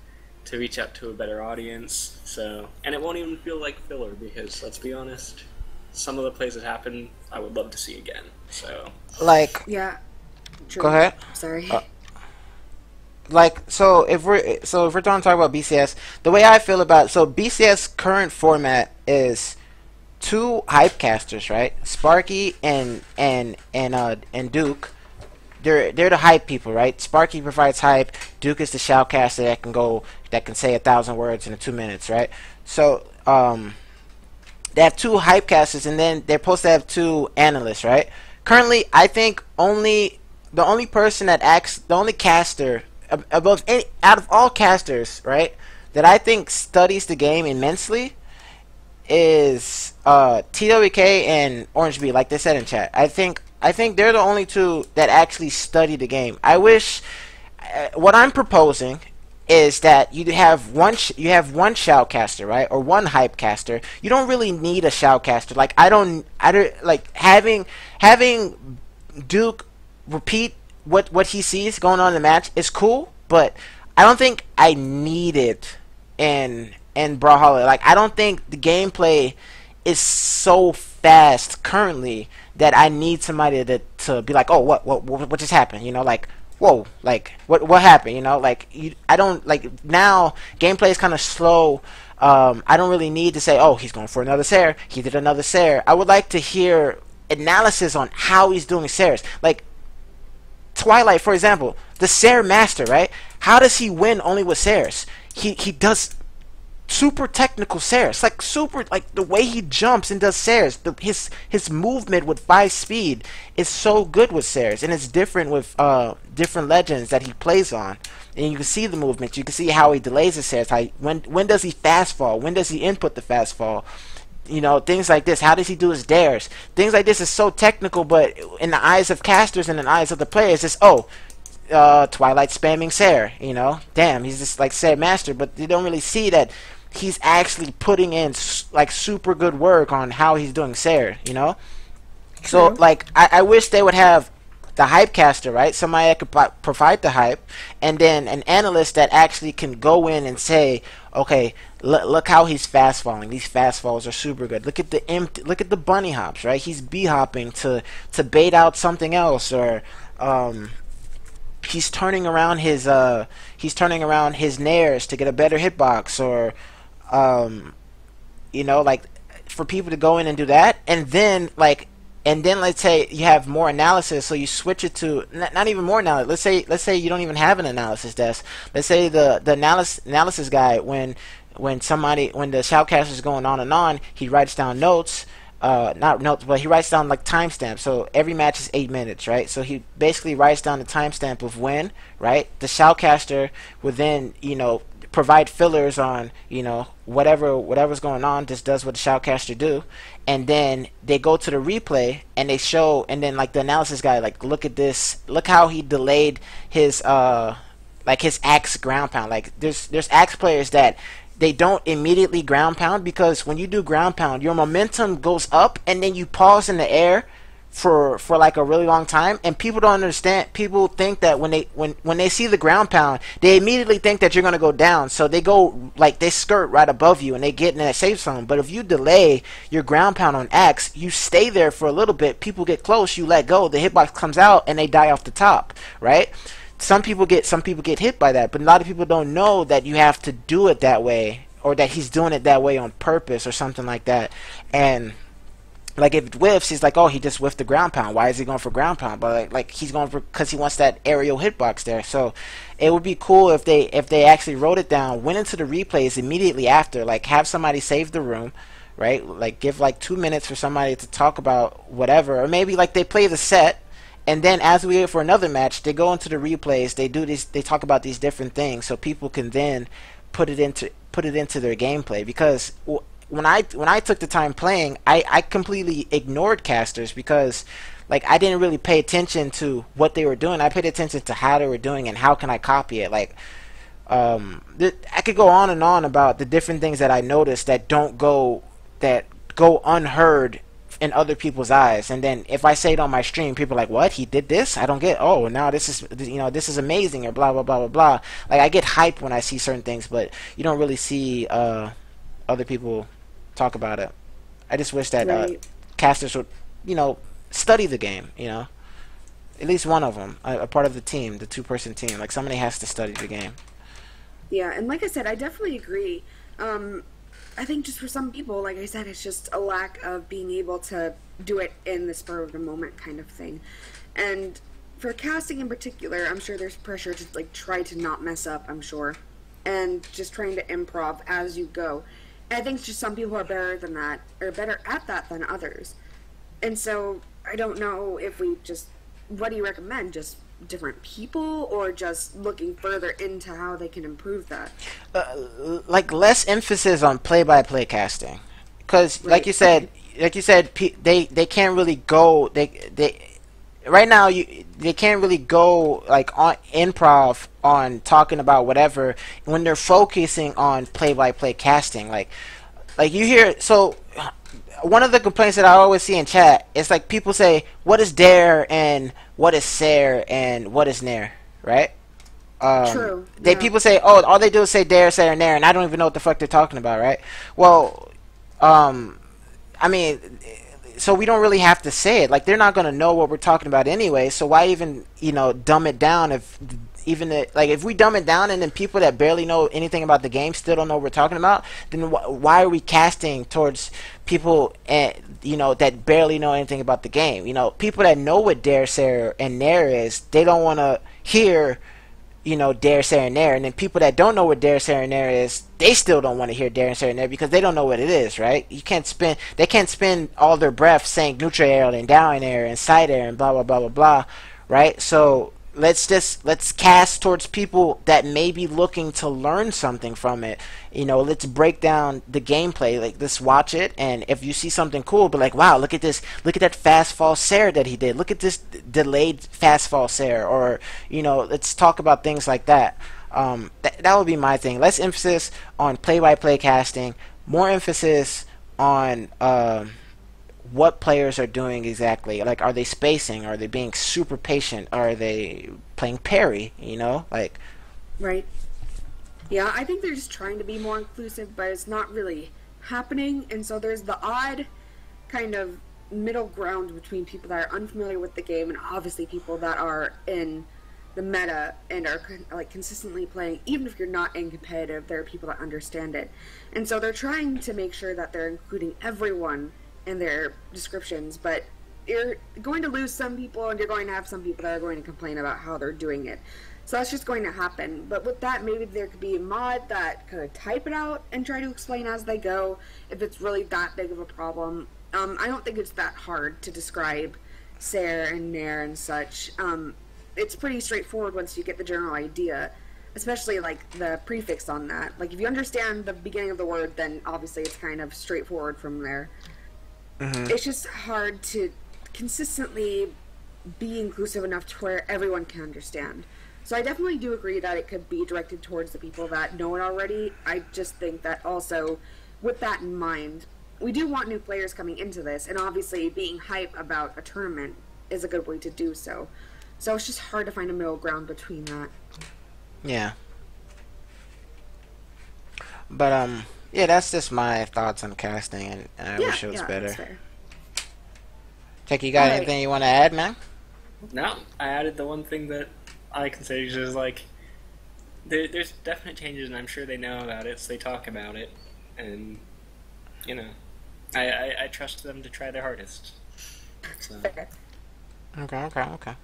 to reach out to a better audience. So, and it won't even feel like filler because let's be honest, some of the plays that happen, I would love to see again. So, like Yeah. True. Go ahead. Sorry. Uh, like so if we're so if we're trying to talk about BCS, the way I feel about so BCS current format is two hype casters, right? Sparky and and and uh and Duke. They're they're the hype people, right? Sparky provides hype. Duke is the shoutcaster that can go that can say a thousand words in two minutes, right? So um they have two hype casters and then they're supposed to have two analysts, right? Currently, I think only the only person that acts, the only caster ab- above any out of all casters, right, that I think studies the game immensely is uh, TWK and Orange B, like they said in chat. I think I think they're the only two that actually study the game. I wish uh, what I'm proposing is that you have one you have one shoutcaster, right, or one hype caster. You don't really need a shoutcaster. Like I don't I don't like having having Duke repeat what what he sees going on in the match is cool, but I don't think I need it in in Brawlhalla. Like I don't think the gameplay is so fast currently that I need somebody to to be like, oh, what what what, just happened? You know, like whoa, like what what happened? You know, like you, I don't like now gameplay is kind of slow. Um, I don't really need to say, oh, he's going for another Sair. He did another Sair. I would like to hear analysis on how he's doing Sairs. Like Twilight, for example, the Sair Master, right? How does he win only with Sairs? He he does super technical Sairs, like super like the way he jumps and does Sairs. The, his his movement with five speed is so good with Sairs, and it's different with uh different legends that he plays on. And you can see the movement. You can see how he delays his Sairs. How he, when when does he fast fall? When does he input the fast fall? you know things like this how does he do his dairs things like this is so technical but in the eyes of casters and in the eyes of the players it's oh uh, twilight spamming Sair, you know damn he's just like Sair master but you don't really see that he's actually putting in like super good work on how he's doing Sair, you know so like I, I wish they would have the hype caster, right? Somebody that could pro- provide the hype, and then an analyst that actually can go in and say, okay, l- look how he's fast falling. These fast falls are super good. Look at the empty, look at the bunny hops, right? He's b hopping to to bait out something else, or um, he's turning around his uh, he's turning around his nairs to get a better hitbox, or um, you know, like for people to go in and do that, and then like, and then let's say you have more analysis, so you switch it to not, not even more analysis. Let's say let's say you don't even have an analysis desk. Let's say the the analysis analysis guy when when somebody when the shoutcaster is going on and on, he writes down notes. Uh, not notes, but he writes down like timestamps. So every match is eight minutes, right? So he basically writes down the timestamp of when, right? The shoutcaster would then, you know, provide fillers on you know whatever whatever's going on just does what the shoutcaster do and then they go to the replay and they show and then like the analysis guy like look at this look how he delayed his uh like his axe ground pound like there's there's axe players that they don't immediately ground pound because when you do ground pound your momentum goes up and then you pause in the air for for like a really long time. And people don't understand people think that when they when when they see the ground pound they immediately think that you're going to go down. So they go like they skirt right above you and they get in that safe zone. But if you delay your ground pound on axe you stay there for a little bit people get close you let go the hitbox comes out and they die off the top right some people get some people get hit by that but a lot of people don't know that you have to do it that way or that he's doing it that way on purpose or something like that and like if it whiffs, he's like, oh, he just whiffed the ground pound. Why is he going for ground pound? But like, like he's going for because he wants that aerial hitbox there. So it would be cool if they if they actually wrote it down, went into the replays immediately after, like have somebody save the room, right? Like give like two minutes for somebody to talk about whatever, or maybe like they play the set. And then, as we wait for another match, they go into the replays. They do these. They talk about these different things, so people can then put it into put it into their gameplay. Because when I when I took the time playing, I, I completely ignored casters because like I didn't really pay attention to what they were doing. I paid attention to how they were doing and how can I copy it. Like um, th- I could go on and on about the different things that I noticed that don't go that go unheard in other people's eyes. And then if I say it on my stream, people are like, "What? He did this? I don't get. Oh, now this is you know this is amazing or blah blah blah blah blah." Like I get hyped when I see certain things, but you don't really see uh, other people talk about it. I just wish that right. uh, casters would, you know, study the game. You know, at least one of them, a, a part of the team, the two-person team. Like somebody has to study the game. Yeah, and like I said, I definitely agree. Um, I think just for some people, like I said, it's just a lack of being able to do it in the spur of the moment kind of thing. And for casting in particular, I'm sure there's pressure to like try to not mess up. I'm sure, and just trying to improv as you go. I think just some people are better than that, or better at that than others. And so I don't know if we just, what do you recommend? Just different people, or just looking further into how they can improve that? Uh, like less emphasis on play-by-play casting, because right. like you said, like you said, they they can't really go they they right now you they can't really go like on improv on talking about whatever when they're focusing on play by play casting like like you hear so one of the complaints that I always see in chat is like people say what is dair and what is Sair and what is nair right um, True. They yeah. people say oh all they do is say dair Sair and nair and I don't even know what the fuck they're talking about right well um I mean so we don't really have to say it. Like they're not going to know what we're talking about anyway. So why even you know dumb it down if even the, like if we dumb it down and then people that barely know anything about the game still don't know what we're talking about, then wh- why are we casting towards people and you know that barely know anything about the game? You know, people that know what Dair and Nair is, they don't want to hear you know, Dair Nair, and. And then people that don't know what Dair Nair is, they still don't want to hear Dair Sair, and Nair because they don't know what it is, right? You can't spend, they can't spend all their breath saying neutral air and down air and side air and blah blah blah blah blah, right? So let's just let's cast towards people that may be looking to learn something from it. You know let's break down the gameplay like let's watch it and if you see something cool be like wow look at this look at that fast fall Sair that he did. Look at this delayed fast fall Sair or you know let's talk about things like that. Um, th- that would be my thing. Less emphasis on play-by-play casting more emphasis on um, what players are doing exactly. Like, are they spacing? Are they being super patient? Are they playing parry? You know, like. Right. Yeah, I think they're just trying to be more inclusive, but it's not really happening. And so there's the odd kind of middle ground between people that are unfamiliar with the game and obviously people that are in the meta and are like consistently playing even if you're not in competitive there are people that understand it and so they're trying to make sure that they're including everyone in their descriptions, but you're going to lose some people and you're going to have some people that are going to complain about how they're doing it. So that's just going to happen. But with that, maybe there could be a mod that could type it out and try to explain as they go if it's really that big of a problem. Um, I don't think it's that hard to describe Sair and Nair and such. Um, it's pretty straightforward once you get the general idea, especially like the prefix on that. Like if you understand the beginning of the word, then obviously it's kind of straightforward from there. Mm-hmm. It's just hard to consistently be inclusive enough to where everyone can understand. So I definitely do agree that it could be directed towards the people that know it already. I just think that also, with that in mind, we do want new players coming into this, and obviously being hype about a tournament is a good way to do so. So it's just hard to find a middle ground between that. Yeah. But um, yeah, that's just my thoughts on casting, and, and I yeah, wish it was yeah, better. that's fair. Check, you got Alright. anything you want to add, man? No, I added the one thing that I consider just like there, there's definite changes, and I'm sure they know about it, so they talk about it, and you know, I I, I trust them to try their hardest. So, Okay, okay, okay.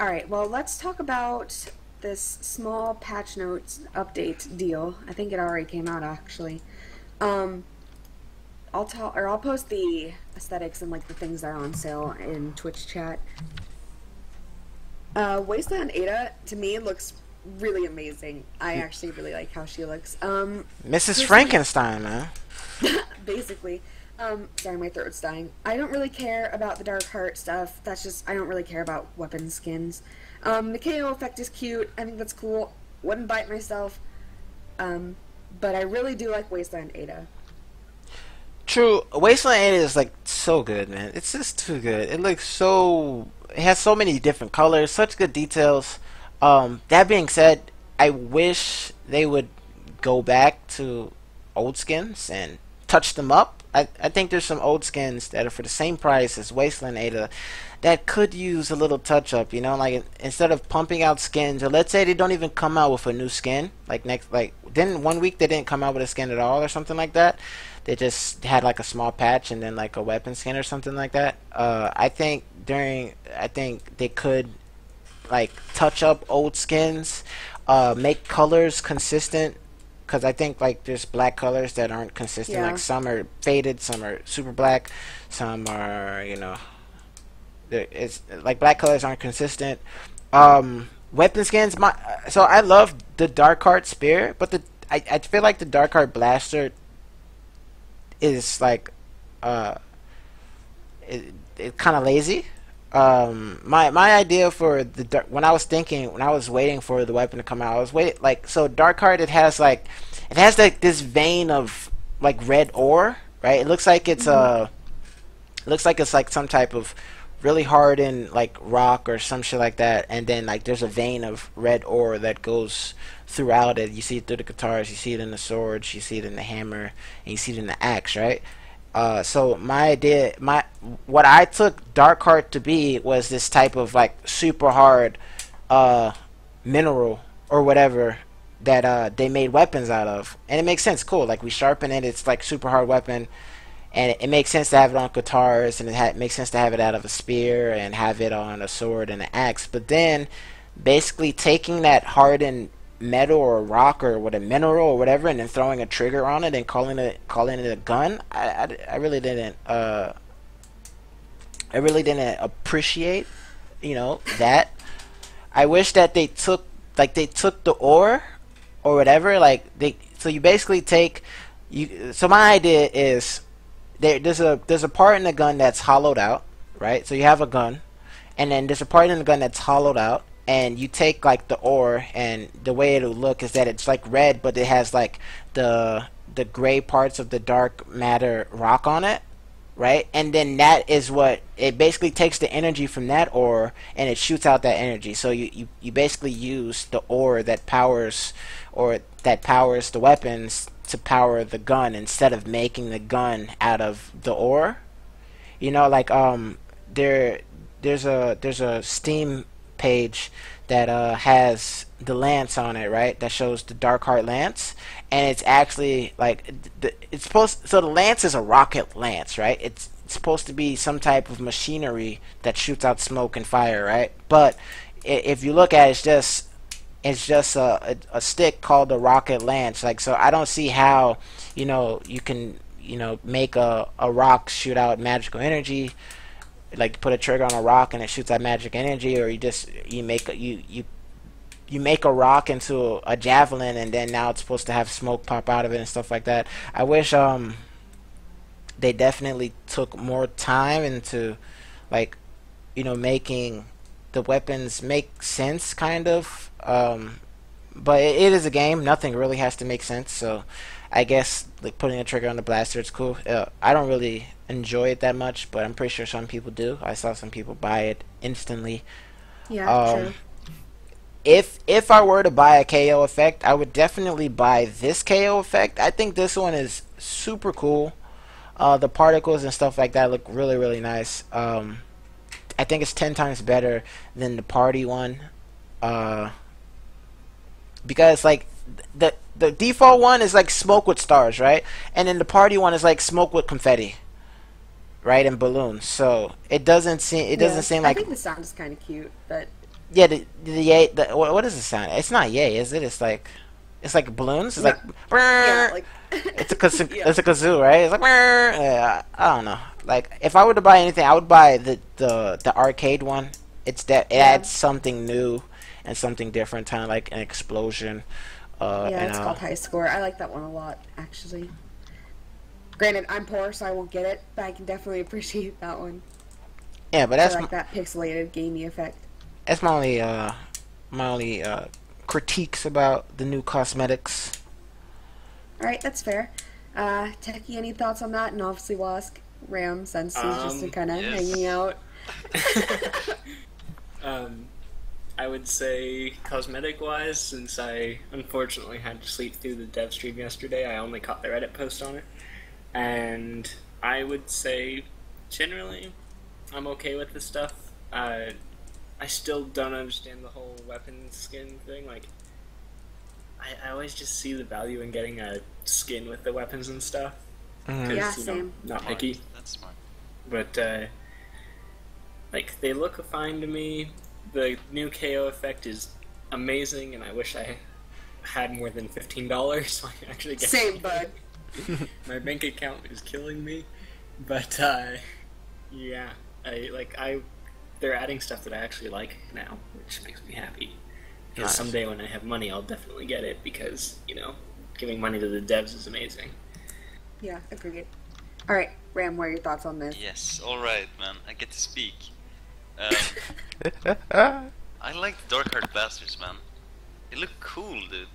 All right, well, let's talk about this small patch notes update deal. I think it already came out actually. Um, I'll tell or I'll post the aesthetics and like the things that are on sale in Twitch chat. Uh, Wasteland Ada to me looks really amazing. I actually really like how she looks. Um, Mrs. Frankenstein, man. basically. Um, sorry, my throat's dying. I don't really care about the Dark Heart stuff. That's just I don't really care about weapon skins. Um, the KO effect is cute. I think that's cool. Wouldn't bite myself. Um, but I really do like Wasteland Ada. True, Wasteland Ada is like so good, man. It's just too good. It looks so. It has so many different colors, such good details. Um, that being said, I wish they would go back to old skins and touch them up. I, I think there's some old skins that are for the same price as Wasteland Ada that could use a little touch up, you know, like instead of pumping out skins, or let's say they don't even come out with a new skin, like next, like then one week they didn't come out with a skin at all or something like that. They just had like a small patch and then like a weapon skin or something like that. Uh, I think during, I think they could like touch up old skins, uh, make colors consistent. Cause I think like there's black colors that aren't consistent. Yeah. Like some are faded, some are super black, some are you know it's like black colors aren't consistent. Um, weapon skins. My so I love the Dark Heart Spear, but the I, I feel like the Dark Heart Blaster is like uh it, it kind of lazy. Um, my my idea for the when I was thinking when I was waiting for the weapon to come out, I was waiting like so Dark Heart. It has like it has like this vein of like red ore, right? It looks like it's uh it looks like it's like some type of really hardened like rock or some shit like that, and then like there's a vein of red ore that goes throughout it. You see it through the katars, you see it in the swords, you see it in the hammer, and you see it in the axe, right? Uh, so my idea, my what I took Dark Heart to be was this type of like super hard uh, mineral or whatever that uh, they made weapons out of, and it makes sense. Cool, like we sharpen it, it's like super hard weapon, and it, it makes sense to have it on katars, and it ha- makes sense to have it out of a spear and have it on a sword and an axe. But then, basically taking that hardened metal or rock or what a mineral or whatever, and then throwing a trigger on it and calling it calling it a gun. I, I, I really didn't. Uh, I really didn't appreciate, you know, that. I wish that they took like they took the ore or whatever. Like they, so you basically take you. So my idea is there. There's a there's a part in the gun that's hollowed out, right? So you have a gun, and then there's a part in the gun that's hollowed out, and you take like the ore, and the way it'll look is that it's like red, but it has like the the gray parts of the dark matter rock on it, right? And then that is what it basically takes the energy from that ore and it shoots out that energy. So you, you, you basically use the ore that powers or that powers the weapons to power the gun instead of making the gun out of the ore. You know, like um there there's a there's a Steam page that uh has the lance on it, right? That shows the Dark Heart lance, and it's actually like the, it's supposed. So the lance is a rocket lance, right? It's, it's supposed to be some type of machinery that shoots out smoke and fire, right? But if you look at it, it's just it's just a, a, stick called a rocket lance. Like so, I don't see how you know you can you know make a a rock shoot out magical energy like put a trigger on a rock and it shoots out magic energy, or you just you make a, you you you make a rock into a javelin, and then now it's supposed to have smoke pop out of it and stuff like that. I wish um they definitely took more time into like you know making the weapons make sense, kind of. Um, but it, it is a game; nothing really has to make sense. So I guess like putting a trigger on the blaster, it's cool. Uh, I don't really enjoy it that much, but I'm pretty sure some people do. I saw some people buy it instantly. Yeah, Um, true. If if I were to buy a KO effect, I would definitely buy this KO effect. I think this one is super cool. Uh, the particles and stuff like that look really really nice. Um, I think it's ten times better than the party one. Uh, because like the the default one is like smoke with stars, right? And then the party one is like smoke with confetti, right? And balloons. So it doesn't seem it doesn't Yeah. seem like. I think the sound is kind of cute, but yeah, the the yay. The, what, is the sound? It's not yay, is it? It's like, it's like balloons. It's Yeah. like, yeah, like it's a kazoo. Yeah. It's a kazoo, right? It's like. Yeah, I don't know. Like, if I were to buy anything, I would buy the the the arcade one. It's that it adds something new and something different, kind of like an explosion. Uh, yeah, and, it's uh, called High Score. I like that one a lot, actually. Granted, I'm poor, so I won't get it, but I can definitely appreciate that one. yeah, but I that's like my, that pixelated gamey effect. That's my only uh my only uh critiques about the new cosmetics. All right, that's fair. Uh, Techie, any thoughts on that? And obviously, we'll Ram since he's just Um, kind of yes. hanging out. um, I would say cosmetic wise, since I unfortunately had to sleep through the dev stream yesterday, I only caught the Reddit post on it. And I would say generally, I'm okay with the stuff. Uh, I still don't understand the whole weapon skin thing. Like, I, I always just see the value in getting a skin with the weapons and stuff. 'cause, Yeah, you know, same. not Smart. picky That's smart. but uh, like they look fine to me. The new KO effect is amazing, and I wish I had more than fifteen dollars so I can actually get. Same, bud. My bank account is killing me, but uh, yeah, I like I. They're adding stuff that I actually like now, which makes me happy. Because Nice. someday when I have money, I'll definitely get it because you know, giving money to the devs is amazing. Yeah, agreed. All right, Ram, what are your thoughts on this? Yes, alright, man. I get to speak. Um, I like the Dark Heart Blasters, man. They look cool, dude.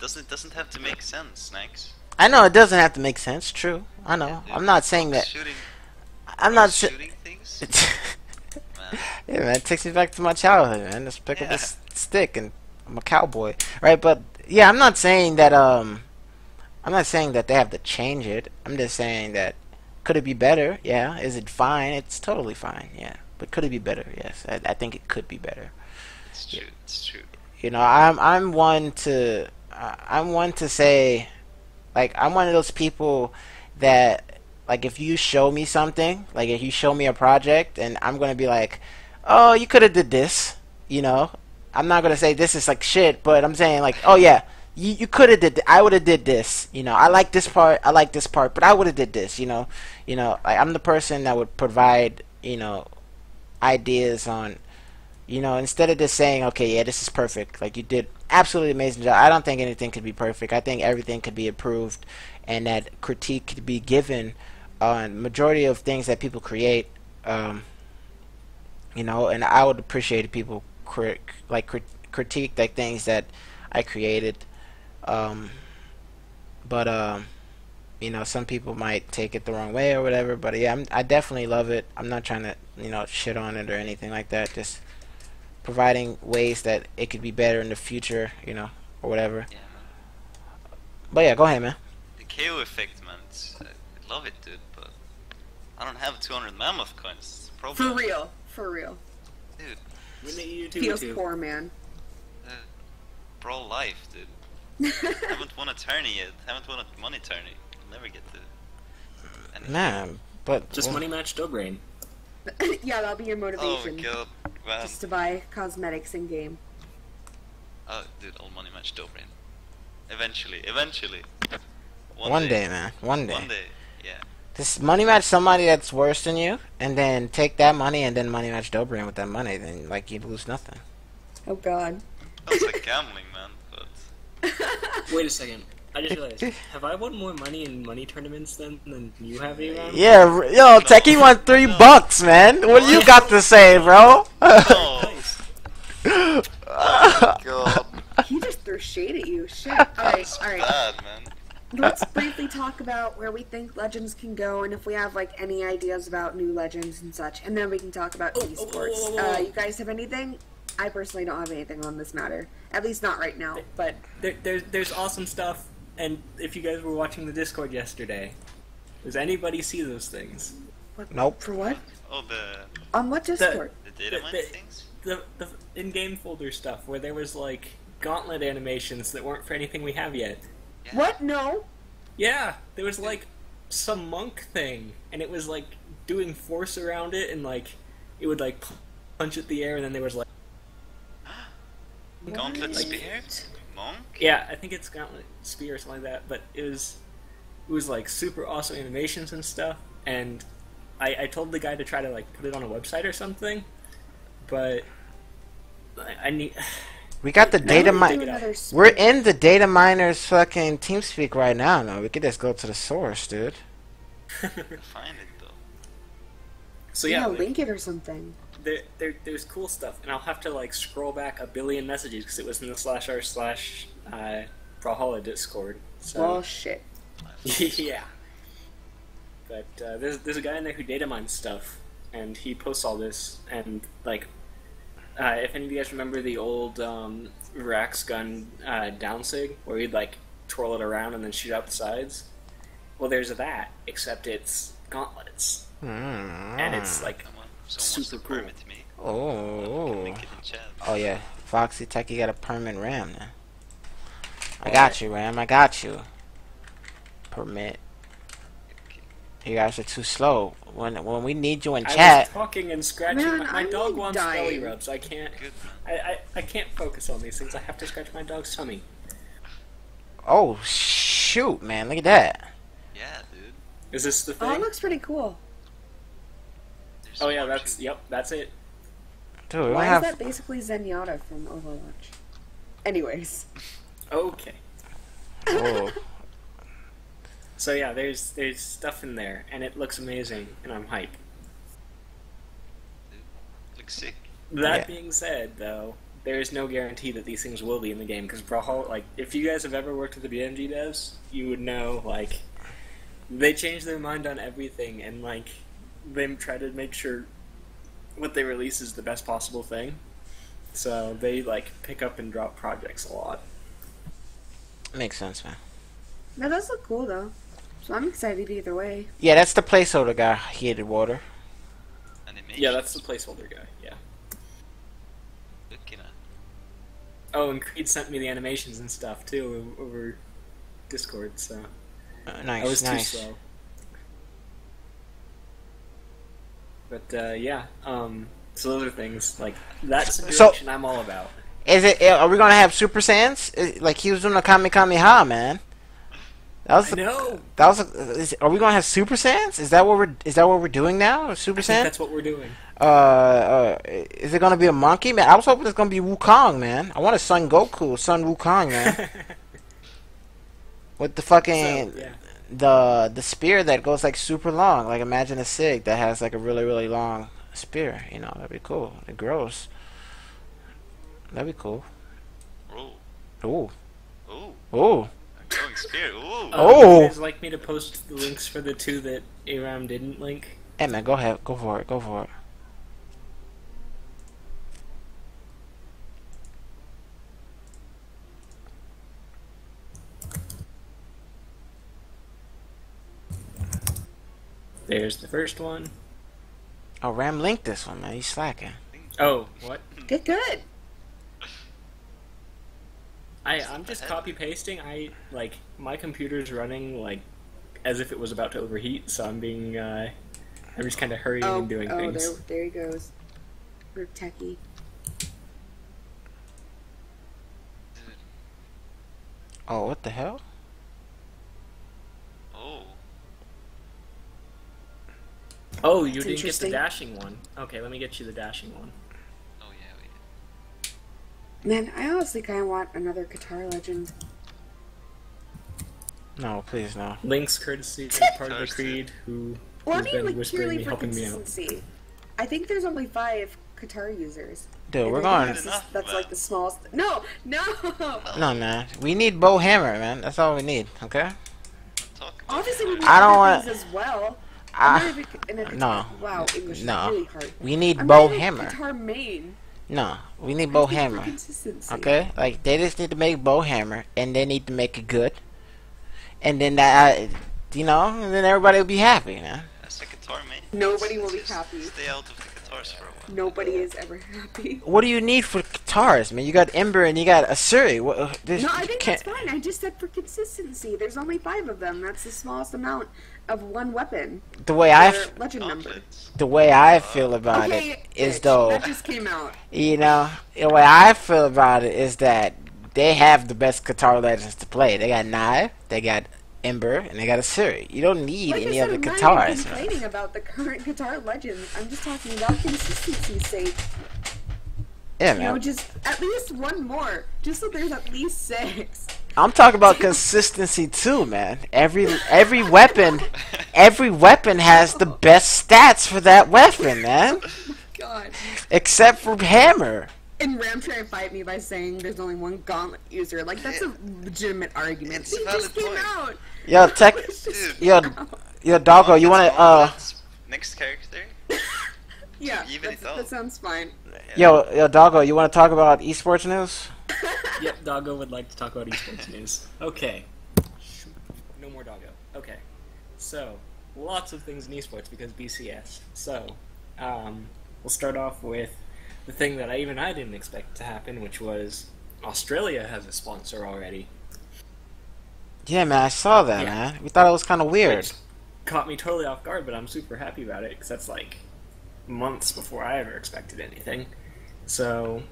Doesn't it doesn't have to make sense, Snacks. I know it doesn't have to make sense. True. I know. Dude, I'm not saying that. Shooting, I'm not. Sh- shooting things. yeah, man, it takes me back to my childhood, man. Just pick up Yeah. this stick and I'm a cowboy, right? But yeah, I'm not saying that. Um, I'm not saying that they have to change it. I'm just saying that could it be better? Yeah. Is it fine? It's totally fine. Yeah. But could it be better? Yes. I, I think it could be better. It's true. It's true. You know, I'm I'm one to I- I'm one to say, like I'm one of those people that like if you show me something, like if you show me a project, and I'm gonna be like, oh, you could have did this. You know, I'm not gonna say this is like shit, but I'm saying like, oh yeah, you you could have did. th- I would have did this. You know, I like this part. I like this part, but I would have did this. You know, you know, like, I'm the person that would provide. You know, ideas on you know, instead of just saying, okay, yeah, this is perfect, like you did absolutely amazing job. I don't think anything could be perfect. I think everything could be improved, and that critique could be given on majority of things that people create. Um, you know, and I would appreciate if people crit- like crit- critique like things that I created. Um, but um, you know, some people might take it the wrong way or whatever. But yeah, I'm, I definitely love it. I'm not trying to you know shit on it or anything like that. Just providing ways that it could be better in the future, you know, or whatever. Yeah. But yeah, go ahead, man. The KO effect, man. It's, I I love it, dude. But I don't have 200 mammoth coins. Problem. For real, for real. dude. When they you Feels too. poor, man. Uh, brawl life, dude. haven't won a tourney yet. Haven't won a money tourney. I'll never get to. anything. Man, but Just well, money match Dobrain. yeah, that'll be your Oh motivation. god, man. just to buy cosmetics in game. Oh, dude, I'll money match Dobrin. Eventually, eventually. One, day. man. One day. One day, yeah. Just money match somebody that's worse than you, and then take that money and then money match Dobrin with that money. Then like you'd lose nothing. Oh god. That's like gambling, man. But Wait a second. I just realized. have I won more money in money tournaments than than you have, Aaron? Yeah, r- yo, Techie won three No. bucks, man. What do you got to say, bro? oh, oh god, he just threw shade at you. Shit. Alright, that's alright. bad, man. Let's briefly talk about where we think legends can go and if we have like any ideas about new legends and such, and then we can talk about Oh, oh, esports. whoa, whoa, whoa. Uh, you guys have anything? I personally don't have anything on this matter, at least not right now. But There, there's there's awesome stuff, and if you guys were watching the Discord yesterday, does anybody see those things? Nope. for what? Oh, the On what Discord? the data The- the- things. The the in-game folder stuff where there was like gauntlet animations that weren't for anything we have yet. Yeah. What? No. Yeah, there was like some monk thing, and it was like doing force around it, and like it would like punch at the air, and then there was like Gauntlet spear? Monk? yeah, I think it's gauntlet spear or something like that. But it was it was like super awesome animations and stuff, and I, I told the guy to try to like put it on a website or something, but I, I need. We got the data we mine. We're in the data miners fucking TeamSpeak right now. No, we could just go to the source, dude. Find it though. so yeah, yeah, like, link it or something. there, there, there's cool stuff, and I'll have to like scroll back a billion messages because it was in the slash r slash uh, Brawlhalla Discord. So Well, shit. yeah. But uh, there's there's a guy in there who data mines stuff, and he posts all this, and like, uh, if any of you guys remember the old um, Rax gun uh, downsig, where you'd like twirl it around and then shoot out the sides. Well, there's that, except it's gauntlets, Mm. and it's like Someone, someone wants Super to cool. permit me. Oh. Link it in chat. Oh yeah, Foxy Tech, you got a permit RAM now. I got you, Ram. I got you. Permit. You guys are too slow. When when we need you in I was chat, talking and scratching. Man, my, my I'm dog wants belly rubs. I can't. I, I, I can't focus on these things. I have to scratch my dog's tummy. oh shoot, man, look at that. Yeah, dude. Is this the thing? Oh, it looks pretty cool. There's oh yeah, that's yep, that's it. Dude, Why have. is that basically Zenyatta from Overwatch? Anyways, Okay. Oh, So yeah, there's there's stuff in there, and it looks amazing, and I'm hype. Looks sick. That Yeah. being said, though, there is no guarantee that these things will be in the game because Brawlhalla, like, if you guys have ever worked with the BMG devs, you would know, like, they change their mind on everything, and like, they try to make sure what they release is the best possible thing. So they like pick up and drop projects a lot. makes sense, man. that does look cool though. So I'm excited either way. Yeah, that's the placeholder guy. Heated water. Animation. Yeah, that's the placeholder guy. Yeah. Looking at. Oh, and Creed sent me the animations and stuff too over Discord. So Uh, I nice, was nice. too slow. But uh, yeah, um, so those are things like that's the So- I'm all about. Is it? Are we gonna have Super Saiyans? Like he was doing a Kami Kami Ha, man. That was I the, know. that was. A, is, are we gonna have Super Saiyans? Is that what we're? Is that what we're doing now? Super I think Saiyan? that's what we're doing. Uh, uh, is it gonna be a monkey, man? I was hoping it's gonna be Wukong, man. I want a Son Goku, Son Wukong, man, with the fucking so, yeah. the the spear that goes like super long. Like imagine a Sig that has like a really really long spear. You know, that'd be cool. It grows. That'd be cool. Oh. Ooh, Oh. ooh. A growing. Ooh. Uh, Oh. Would you guys like me to post the links for the two that Eramm didn't link? Hey man, go ahead, go for it, go for it. There's the first one. Oh, Ram linked this one, man. He's slacking. Oh, what? Good, good. I I'm just copy pasting. I like my computer's running like as if it was about to overheat, so I'm being uh, I'm just kind of hurrying Oh, and doing oh, things. there, there he goes. We're techie. Oh, what the hell? Oh. Oh, you That's didn't get the dashing one. Okay, let me get you the dashing one. Yeah. We Man, I honestly kind of want another katar legend. No, please no. Links courtesy of part of the Creed, who Well, I has mean, been like whispering purely me, for helping me out. I think there's only five katar users. Dude, And we're I going. That's, that's man. like the smallest. No, no. No, man. We need Bo Hammer, man. That's all we need. Okay. Obviously, we katars. need I don't want- things as well. I'm I, not even in a no. Wow, English is No. really hard. we need I'm Bo Hammer. Katar main. No, we need I Bo think for Hammer. Okay, like they just need to make Bo Hammer, and they need to make it good, and then that, uh, you know, and then everybody will be happy, man. As a katar man. Nobody will be happy. Stay out of the katars for a while. Nobody is ever happy. What do you need for katars, man? You got Ember and you got Asuri. What? uh, This, No, I think can't. that's fine. I just said for consistency. There's only five of them. That's the smallest amount of one weapon. The way I, legend number. The way I feel about Okay, it is Rich, though, that just came out. you know, the way I feel about it is that they have the best katar legends to play. They got Nai, they got Ember, and they got Asuri. You don't need Like any other I'm not katars, even man. complaining about the current katar legends. I'm just talking about consistency's sake. Yeah, You know, man. just at least one more, just so there's at least six. I'm talking about consistency too, man. Every every weapon, every weapon has the best stats for that weapon, man. God. Except for Hammer. And Ram trying to fight me by saying there's only one gauntlet user. Like that's a legitimate argument. It's a just came point. out. Yo, tech, It's just Dude. yo, out. yo, doggo, you wanna uh, Gauntlets, Next character? Yeah, even that's, it that sounds fine. yo, yo, doggo, you wanna talk about esports news? Yep, Doggo would like to talk about esports news. Okay. No more Doggo. Okay. So, lots of things in esports because BCS. So, um, we'll start off with the thing that I, even I didn't expect to happen, which was Australia has a sponsor already. Yeah, man, I saw that, Yeah. man. We thought it was kind of weird. Which caught me totally off guard, but I'm super happy about it because that's like months before I ever expected anything. So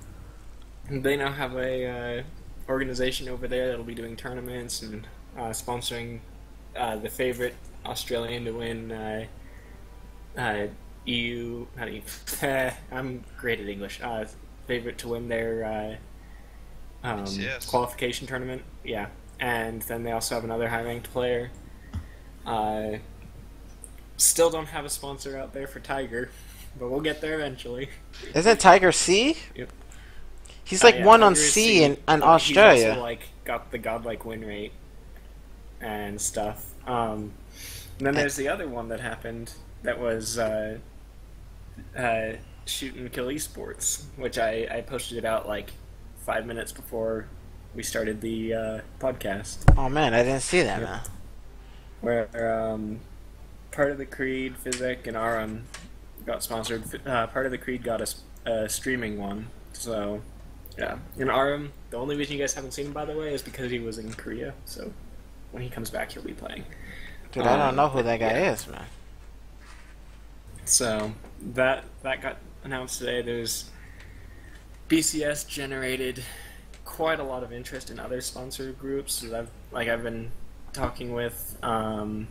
they now have a uh, organization over there that'll be doing tournaments and uh, sponsoring uh, the favorite Australian to win uh, uh, EU. How do you? I'm great at English. Uh, favorite to win their uh, um, qualification tournament. Yeah, and then they also have another high-ranked player. Uh, still don't have a sponsor out there for Tiger, but we'll get there eventually. Isn't Tiger C? Yep. He's like Uh, yeah, one on Tiger is C in, in He's Australia. also like got the godlike win rate and stuff. Um, and then there's the other one that happened that was uh, uh, shoot and kill esports, which I, I posted it out like five minutes before we started the uh, podcast. Oh man, I didn't see that, Yep. where um, part of the Creed, Physic, and Arum got sponsored. Uh, part of the Creed got a streaming one. So, yeah. And Arum, the only reason you guys haven't seen him, by the way, is because he was in Korea. So, when he comes back, he'll be playing. Dude, I don't Um, know who that guy yeah. is, man. So that that got announced today. There's BCS generated quite a lot of interest in other sponsor groups. that I've like I've been talking with. Um,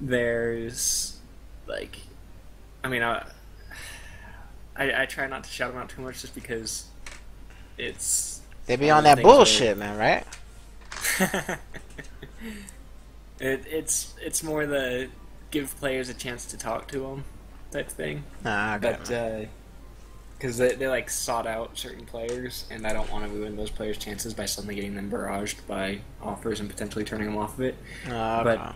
there's like, I mean, I, I I try not to shout them out too much just because it's They be on that things where- bullshit, man, right? it, it's it's more the give players a chance to talk to them type thing. Nah, I But because they, they like sought out certain players, and I don't want to ruin those players' chances by suddenly getting them barraged by offers and potentially turning them off of it. Nah, but-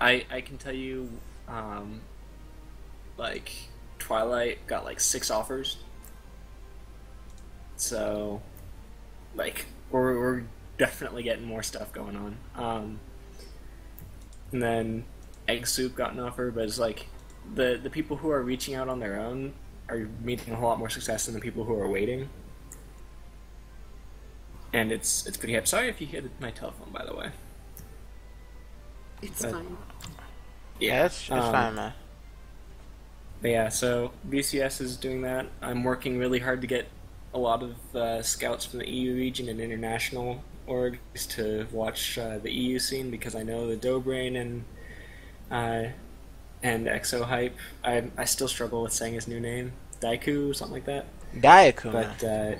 I I can tell you, um, like Twilight got like six offers, so like we're we're definitely getting more stuff going on. Um, and then Egg Soup got an offer, but it's like the the people who are reaching out on their own are meeting a whole lot more success than the people who are waiting. And it's it's pretty happy. Sorry if you hear my telephone, by the way. It's Uh, fine. yeah, it's, it's um, fine, man. But yeah, so BCS is doing that. I'm working really hard to get a lot of uh, scouts from the EU region and international orgs to watch uh, the EU scene because I know the Dobrain and uh, and Exo Hype. I I still struggle with saying his new name, Daiku, something like that. Daiku. But uh,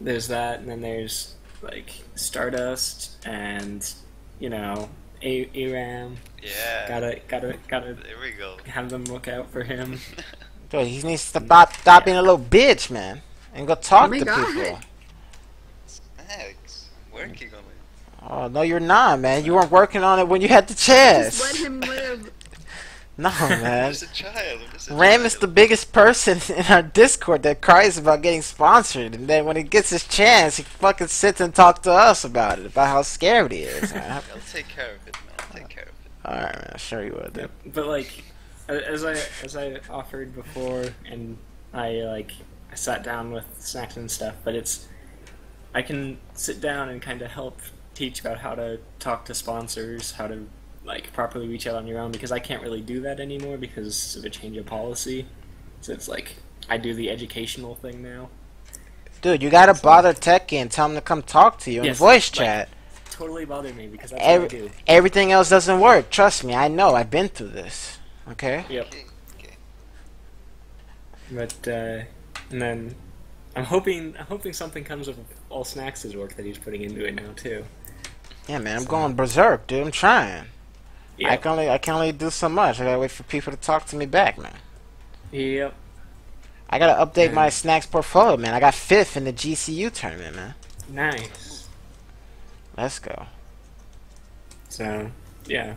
there's that, and then there's like Stardust and you know A- Eramm. Yeah. Gotta gotta gotta There we go. have them look out for him. Dude, he needs to stop, stop being a little bitch, man. And go talk Oh to God. people. Thanks. Working on it. Oh no, you're not, man. You weren't working on it when you had the Just chance. let him live. No, man. A child. A Ram is the biggest person in our Discord that cries about getting sponsored, and then when he gets his chance, he fucking sits and talks to us about it, about how scared he is. man. I'll take care of it, man. I'll take care of it. All right, man. Sure you would. Yep. But like, as I as I offered before, and I like I sat down with snacks and stuff. But it's I can sit down and kind of help teach about how to talk to sponsors, how to like properly reach out on your own because I can't really do that anymore because of a change of policy. So it's like I do the educational thing now. Dude, you gotta bother Techie and tell him to come talk to you in Yes, voice like- chat. Totally bother me because that's Every, what I do. everything else doesn't work. Trust me, I know. I've been through this. Okay. Yep. Okay, okay. But uh, and then I'm hoping I'm hoping something comes of all snacks' work that he's putting into it now too. Yeah, man. I'm going berserk, dude. I'm trying. I Yep. can only I can only do so much. I gotta wait for people to talk to me back, man. Yep. I gotta update my snacks portfolio, man. I got fifth in the GCU tournament, man. Nice. Let's go. So yeah,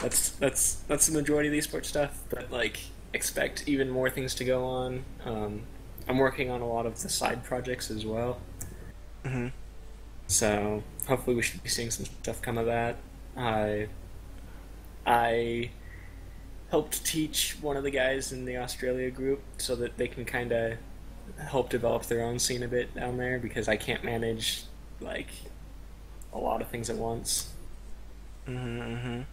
that's that's that's the majority of the esports stuff. But like, expect even more things to go on. Um, I'm working on a lot of the side projects as well. Mhm. So hopefully we should be seeing some stuff come of that. I I helped teach one of the guys in the Australia group so that they can kind of help develop their own scene a bit down there because I can't manage like a lot of things at once. Mhm. Mhm.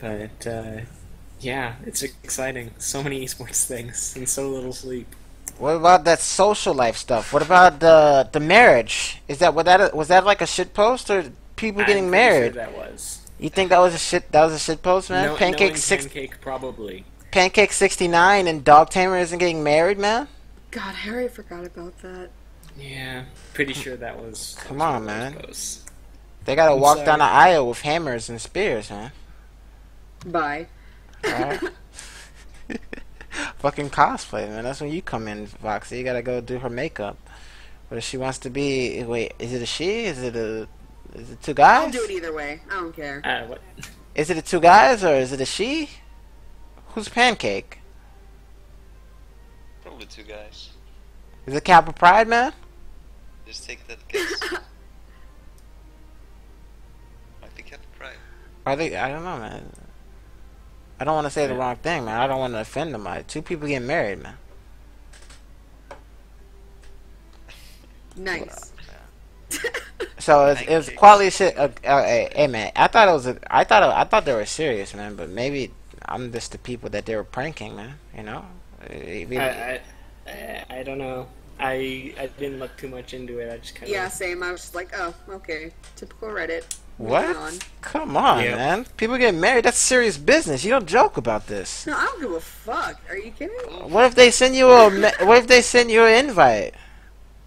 But uh, yeah, it's exciting. So many esports things and so little sleep. What about that social life stuff? What about the the marriage? Is that what that was that like a shit post or people I'm getting pretty sure married? that was You think that was a shit? That was a shit post, man. no, Pancake six, pancake probably. Pancake sixty nine, and Dog Tamer isn't getting married, man. God, Harry forgot about that. Yeah, pretty sure that was. Come on, one those man. posts. They gotta I'm walk sorry. down the aisle with hammers and spears, man. Bye. Alright. Fucking cosplay, man. That's when you come in, Voxy. You gotta go do her makeup. But if she wants to be, wait, is it a she? Is it a, is it two guys? I'll do it either way. I don't care. Uh, what? Is it a two guys or is it a she? Who's Pancake? Probably two guys. Is it Kappa Pride, man? Just take that guess. Might be Captain Pride. Are they? I don't know, man. I don't want to say the wrong thing, man. I don't want to offend them. I, two people getting married, man. Nice. So it's, it's Pancakes. quality shit. Uh, uh, hey, hey, man, I thought it was. A, I thought. It, I thought they were serious, man. But maybe I'm just the people that they were pranking, man. You know. We- I, I, I, I don't know. I I didn't look too much into it. I just kind of Yeah, same. I was just like, oh, okay. Typical Reddit. what? On. Come on, Yep. man. People getting married. That's serious business. You don't joke about this. No, I don't give a fuck. Are you kidding? What if they send you a? What if they send you an invite?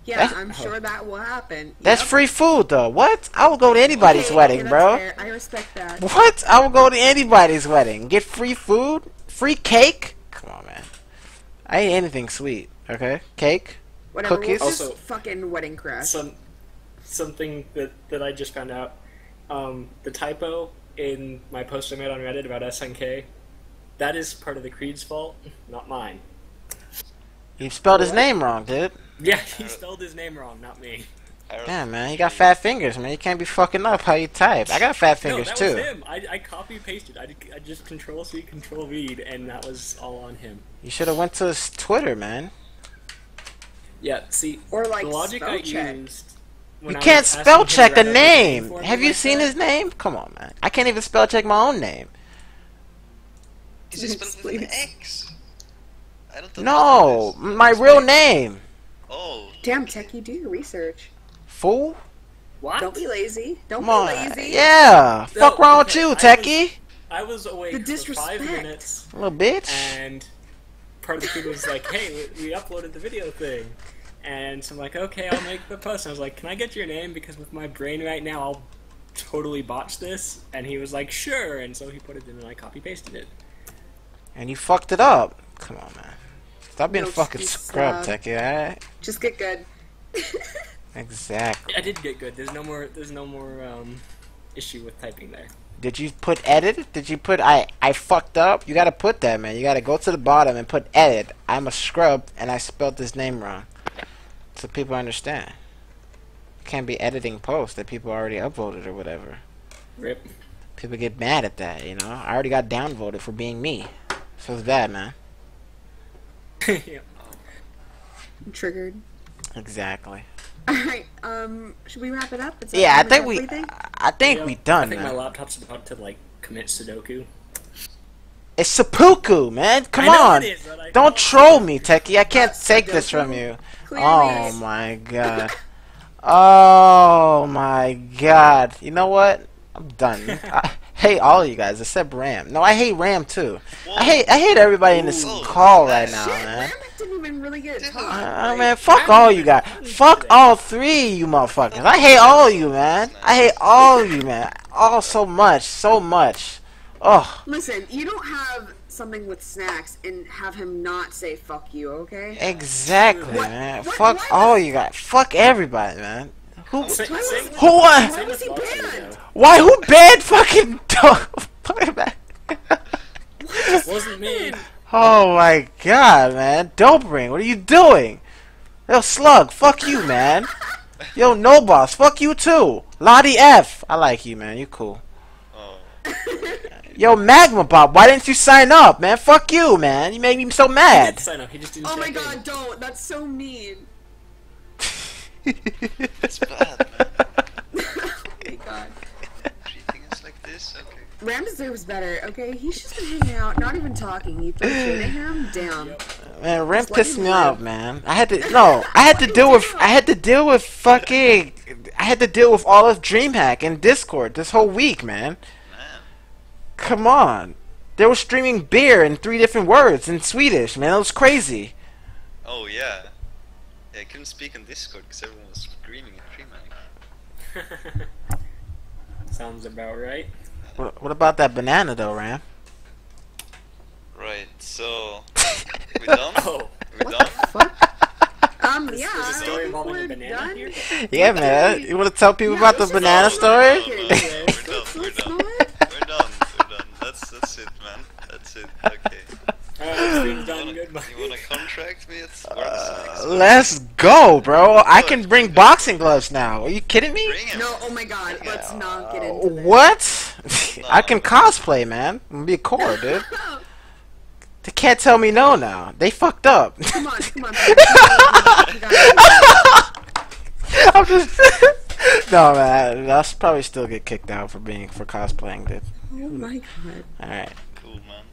Yeah, That's- I'm sure that will happen. That's Yep. free food, though. What? I will go to anybody's Okay, wedding, okay, bro. fair. I respect that. What? I will go to anybody's wedding. Get free food? Free cake? Come on, man. I eat anything sweet, okay? Cake? Whatever. Cookies? We'll just Also- fucking wedding crash. some something that that I just found out. Um, the typo in my post I made on Reddit about SNK, that is part of the Creed's fault, not mine. You spelled his name wrong, dude. Yeah, he spelled his name wrong, not me. Harold. Yeah, man. You got fat fingers, man. You can't be fucking up how you type. I got fat no, fingers, that too. was him. I, I copy pasted. I, I just control C, control V, and that was all on him. You should have went to his Twitter, man. Yeah, see, Or like the logic spell I check. used. when You I can't spell check a name. Have you like seen that, his name? Come on, man. I can't even spell check my own name. Is it spelled with an X? I don't No, this. my real name. Oh. Damn, Techie, do your research. Fool. What? Don't be lazy. Don't Come on. be lazy. Yeah. No, Fuck wrong with okay, you, I was- Techie? I was awake The for five disrespect. minutes, Little bitch. and part of the crew was like, "Hey, we, we uploaded the video thing," and so I'm like, "Okay, I'll make the post." And I was like, "Can I get your name? Because with my brain right now, I'll totally botch this." And he was like, "Sure," and so he put it in, and I copy pasted it. And you fucked it up. Come on, man. Stop being No a fucking scrub, Techie, alright? Just get good. Exactly. I did get good. There's no more. There's no more um, issue with typing there. Did you put edit? Did you put I I fucked up? You gotta put that, man. You gotta go to the bottom and put edit. I'm a scrub and I spelled this name wrong. So people understand. can't be editing posts that people already upvoted or whatever. Rip. People get mad at that, you know? I already got downvoted for being me. So it's bad, man. Yeah. I'm triggered. Exactly. All right. Um, should we wrap it up? Is Yeah, I think we everything? I think Yeah, we done, I think man. my laptop's about to like commit Sudoku. It's seppuku, man. Come on. it is, but I Don't troll me, Techie. I can't That's take this from you. Clearly. Oh my god. Oh my god. You know what? I'm done. I hate all of you guys except Ram. No, I hate Ram too. I hate I hate everybody in this Ooh. call right now, Shit, man. Ramek didn't even really get a Dude. talk. Uh, Like, man, fuck all you guys. Fuck all three of you motherfuckers. I hate all of you, man. I hate all of you, man. All so much, so much. Oh, Listen, you don't have something with snacks and have him not say "fuck you," okay? exactly, What- man. what- Fuck what all you guys. Fuck everybody, man. Who? Same, Why was- same, Who? Uh, Why was he with banned? why? Who banned fucking? Fucking back. Wasn't me. Oh my god, man. Dope ring, what are you doing? Yo, Slug, fuck you, man. Yo, No Boss, fuck you too. Lottie F, I like you, man. You cool. Oh. Yo, Magma Bob, why didn't you sign up, man? Fuck you, man. You made me so He mad. did sign up. He just didn't. Oh my god, in. don't! That's so mean. It's bad, man. Oh my god. Treating us like this? Okay. Ram deserves better, okay? He's just been hanging out, not even talking. You throw shit at him? Damn. Man, Ram pissed me off, man. I had to no, I had to deal with I had to deal with fucking I had to deal with all of DreamHack and Discord this whole week, man. Man. Come on. They were streaming beer in three different words in Swedish, man. It was crazy. Oh, yeah. Yeah, I couldn't speak on Discord because everyone was screaming at DreamHack. Sounds about right. What, what about that banana though, Ram? Right, so. We done? Oh. We What done? the fuck? Um, yeah. I story think we're banana done. here? Yeah, man. You want to tell people Yeah, about the banana No, story? no, no, no, We're done, we're done. We're done, we're done. That's, that's it, man. That's it. Okay. Alright, stream's You wanna, Goodbye. you wanna contract me? It's Uh, let's go, bro. I can bring boxing gloves now. Are you kidding me? No, oh my god, let's not get Uh, into this. what? I can cosplay, man. I'm gonna be a core, dude. They can't tell me no now. They fucked up. Come on, come on. I'm just no man. I'll probably still get kicked out for being for cosplaying, dude. Oh my god. All right. Cool, man.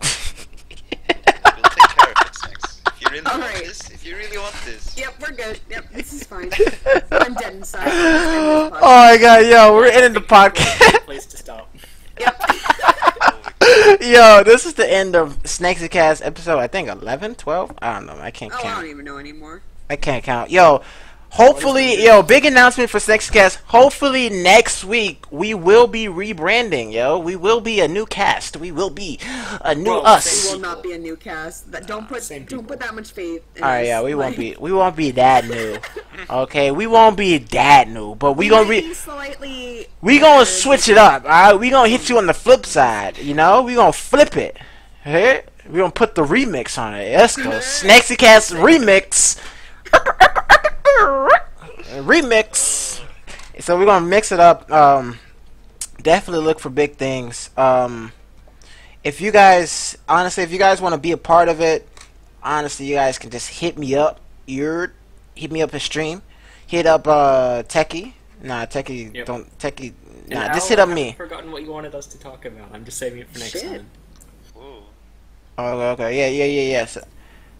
We'll take care of it, Snacks. If you really want Alright. this, if you really want this. Yep, we're good. Yep, this is fine. I'm dead inside. Let's end oh this podcast. my god, yo, we're ending the podcast. Place to stop. Yep. Yo, this is the end of Snacks Snackxsy Cast episode. I think 11, 12? I don't know. I can't Oh, I don't even know anymore. I can't count. Yo, hopefully, yo, big announcement for Sexcast. Hopefully next week we will be rebranding, yo. We will be a new cast. We will be a new Bro, It us. will not be a new cast. That don't put Same don't people. put that much faith. In All right, us. yeah, we won't be we won't be that new. Okay, we won't be that new, but we gonna might re- be slightly. we gonna switch it up. All right, we gonna hit you on the flip side. You know, we gonna flip it. Hey, we gonna put the remix on it. Let's go, Snackxsy Cast remix. remix. So we're gonna mix it up. Um, definitely look for big things. Um, if you guys, honestly, if you guys want to be a part of it, honestly, you guys can just hit me up. You're hit me up a stream. Hit up uh Techie. Nah, Techie Yep. don't Techie. Nah, Al, just hit I up haven't me. forgotten what you wanted us to talk about. I'm just saving it for next Shit. time. Oh, okay, okay, yeah, yeah, yeah, yeah. So,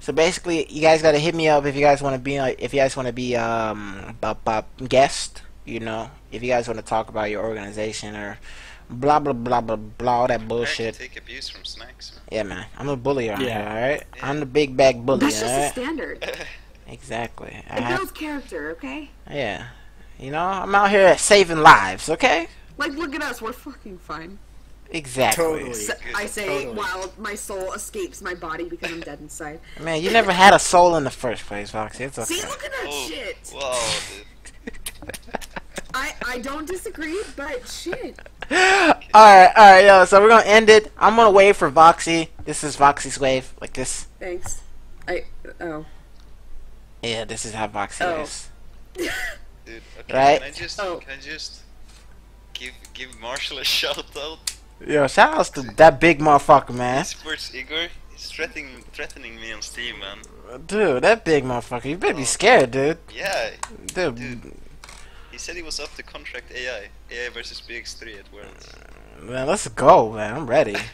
so basically, you guys gotta hit me up if you guys want to be, like, if you guys want to be um, bop, bop, guest. You know, if you guys want to talk about your organization or blah blah blah blah blah all that bullshit. take abuse from Snacks, man. Yeah, man, I'm a bully around Yeah. here. All right, I'm the big bag bully. That's just all a right, standard. exactly. I It have- builds character, okay? yeah, you know, I'm out here saving lives. Okay, Like, look at us. We're fucking fine. Exactly. Totally. S- good. I say Totally. while my soul escapes my body because I'm dead inside. Man, you never had a soul in the first place, Voxy. It's okay. See, look at that Oh, shit. wow, dude. I I don't disagree, but shit. Alright, alright, yo, so we're gonna end it. I'm gonna wave for Voxy. This is Voxy's wave. Like this. Thanks. I oh. Yeah, this is how Voxy Oh. is. Dude, okay, Right? can I just Oh. can I just give give Marshall a shout out? Yo, shout outs to that big motherfucker, man. Esports Igor, he's threatening threatening me on Steam, man. Dude, that big motherfucker. You better be oh. scared, dude. Yeah, Dude, Dude. he said he was up to contract AI, AI versus BX3 at Worlds. man, let's go, man. I'm ready.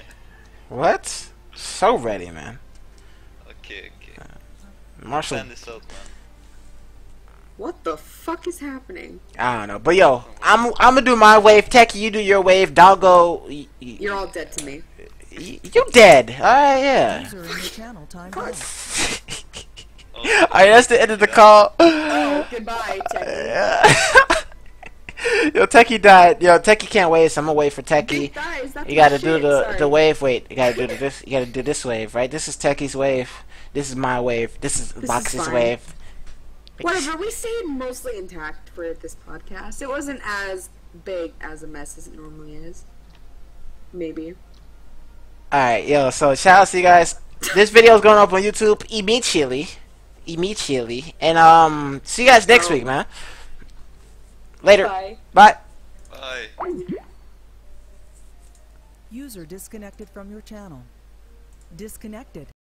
What? So ready, man. Okay, okay. Marshall, Plan this out, man. What the fuck is happening? I don't know, but yo, I'm I'm gonna do my wave. Techie, you do your wave. Doggo, y- y- You're all dead to me. y- you dead. Alright, yeah. User in your channel timed. Oh, Alright, that's the end of the call. Oh, goodbye, Techie. Yo, Techie died. Yo, Techie can't wait, so I'm gonna wait for Techie. Guys, You gotta do shit, the sorry. the wave. Wait, you gotta do the, this. You gotta do this wave, right? This is Techie's wave. This is my wave. This is is Box's fine. wave. Whatever, we stayed mostly intact for this podcast. It wasn't as big as a mess as it normally is. Maybe. Alright, yo, so shout out to you guys. This video is going up on YouTube immediately. Immediately. And um see you guys next Oh. week, man. Later. Bye. Bye. bye. User disconnected from your channel. Disconnected.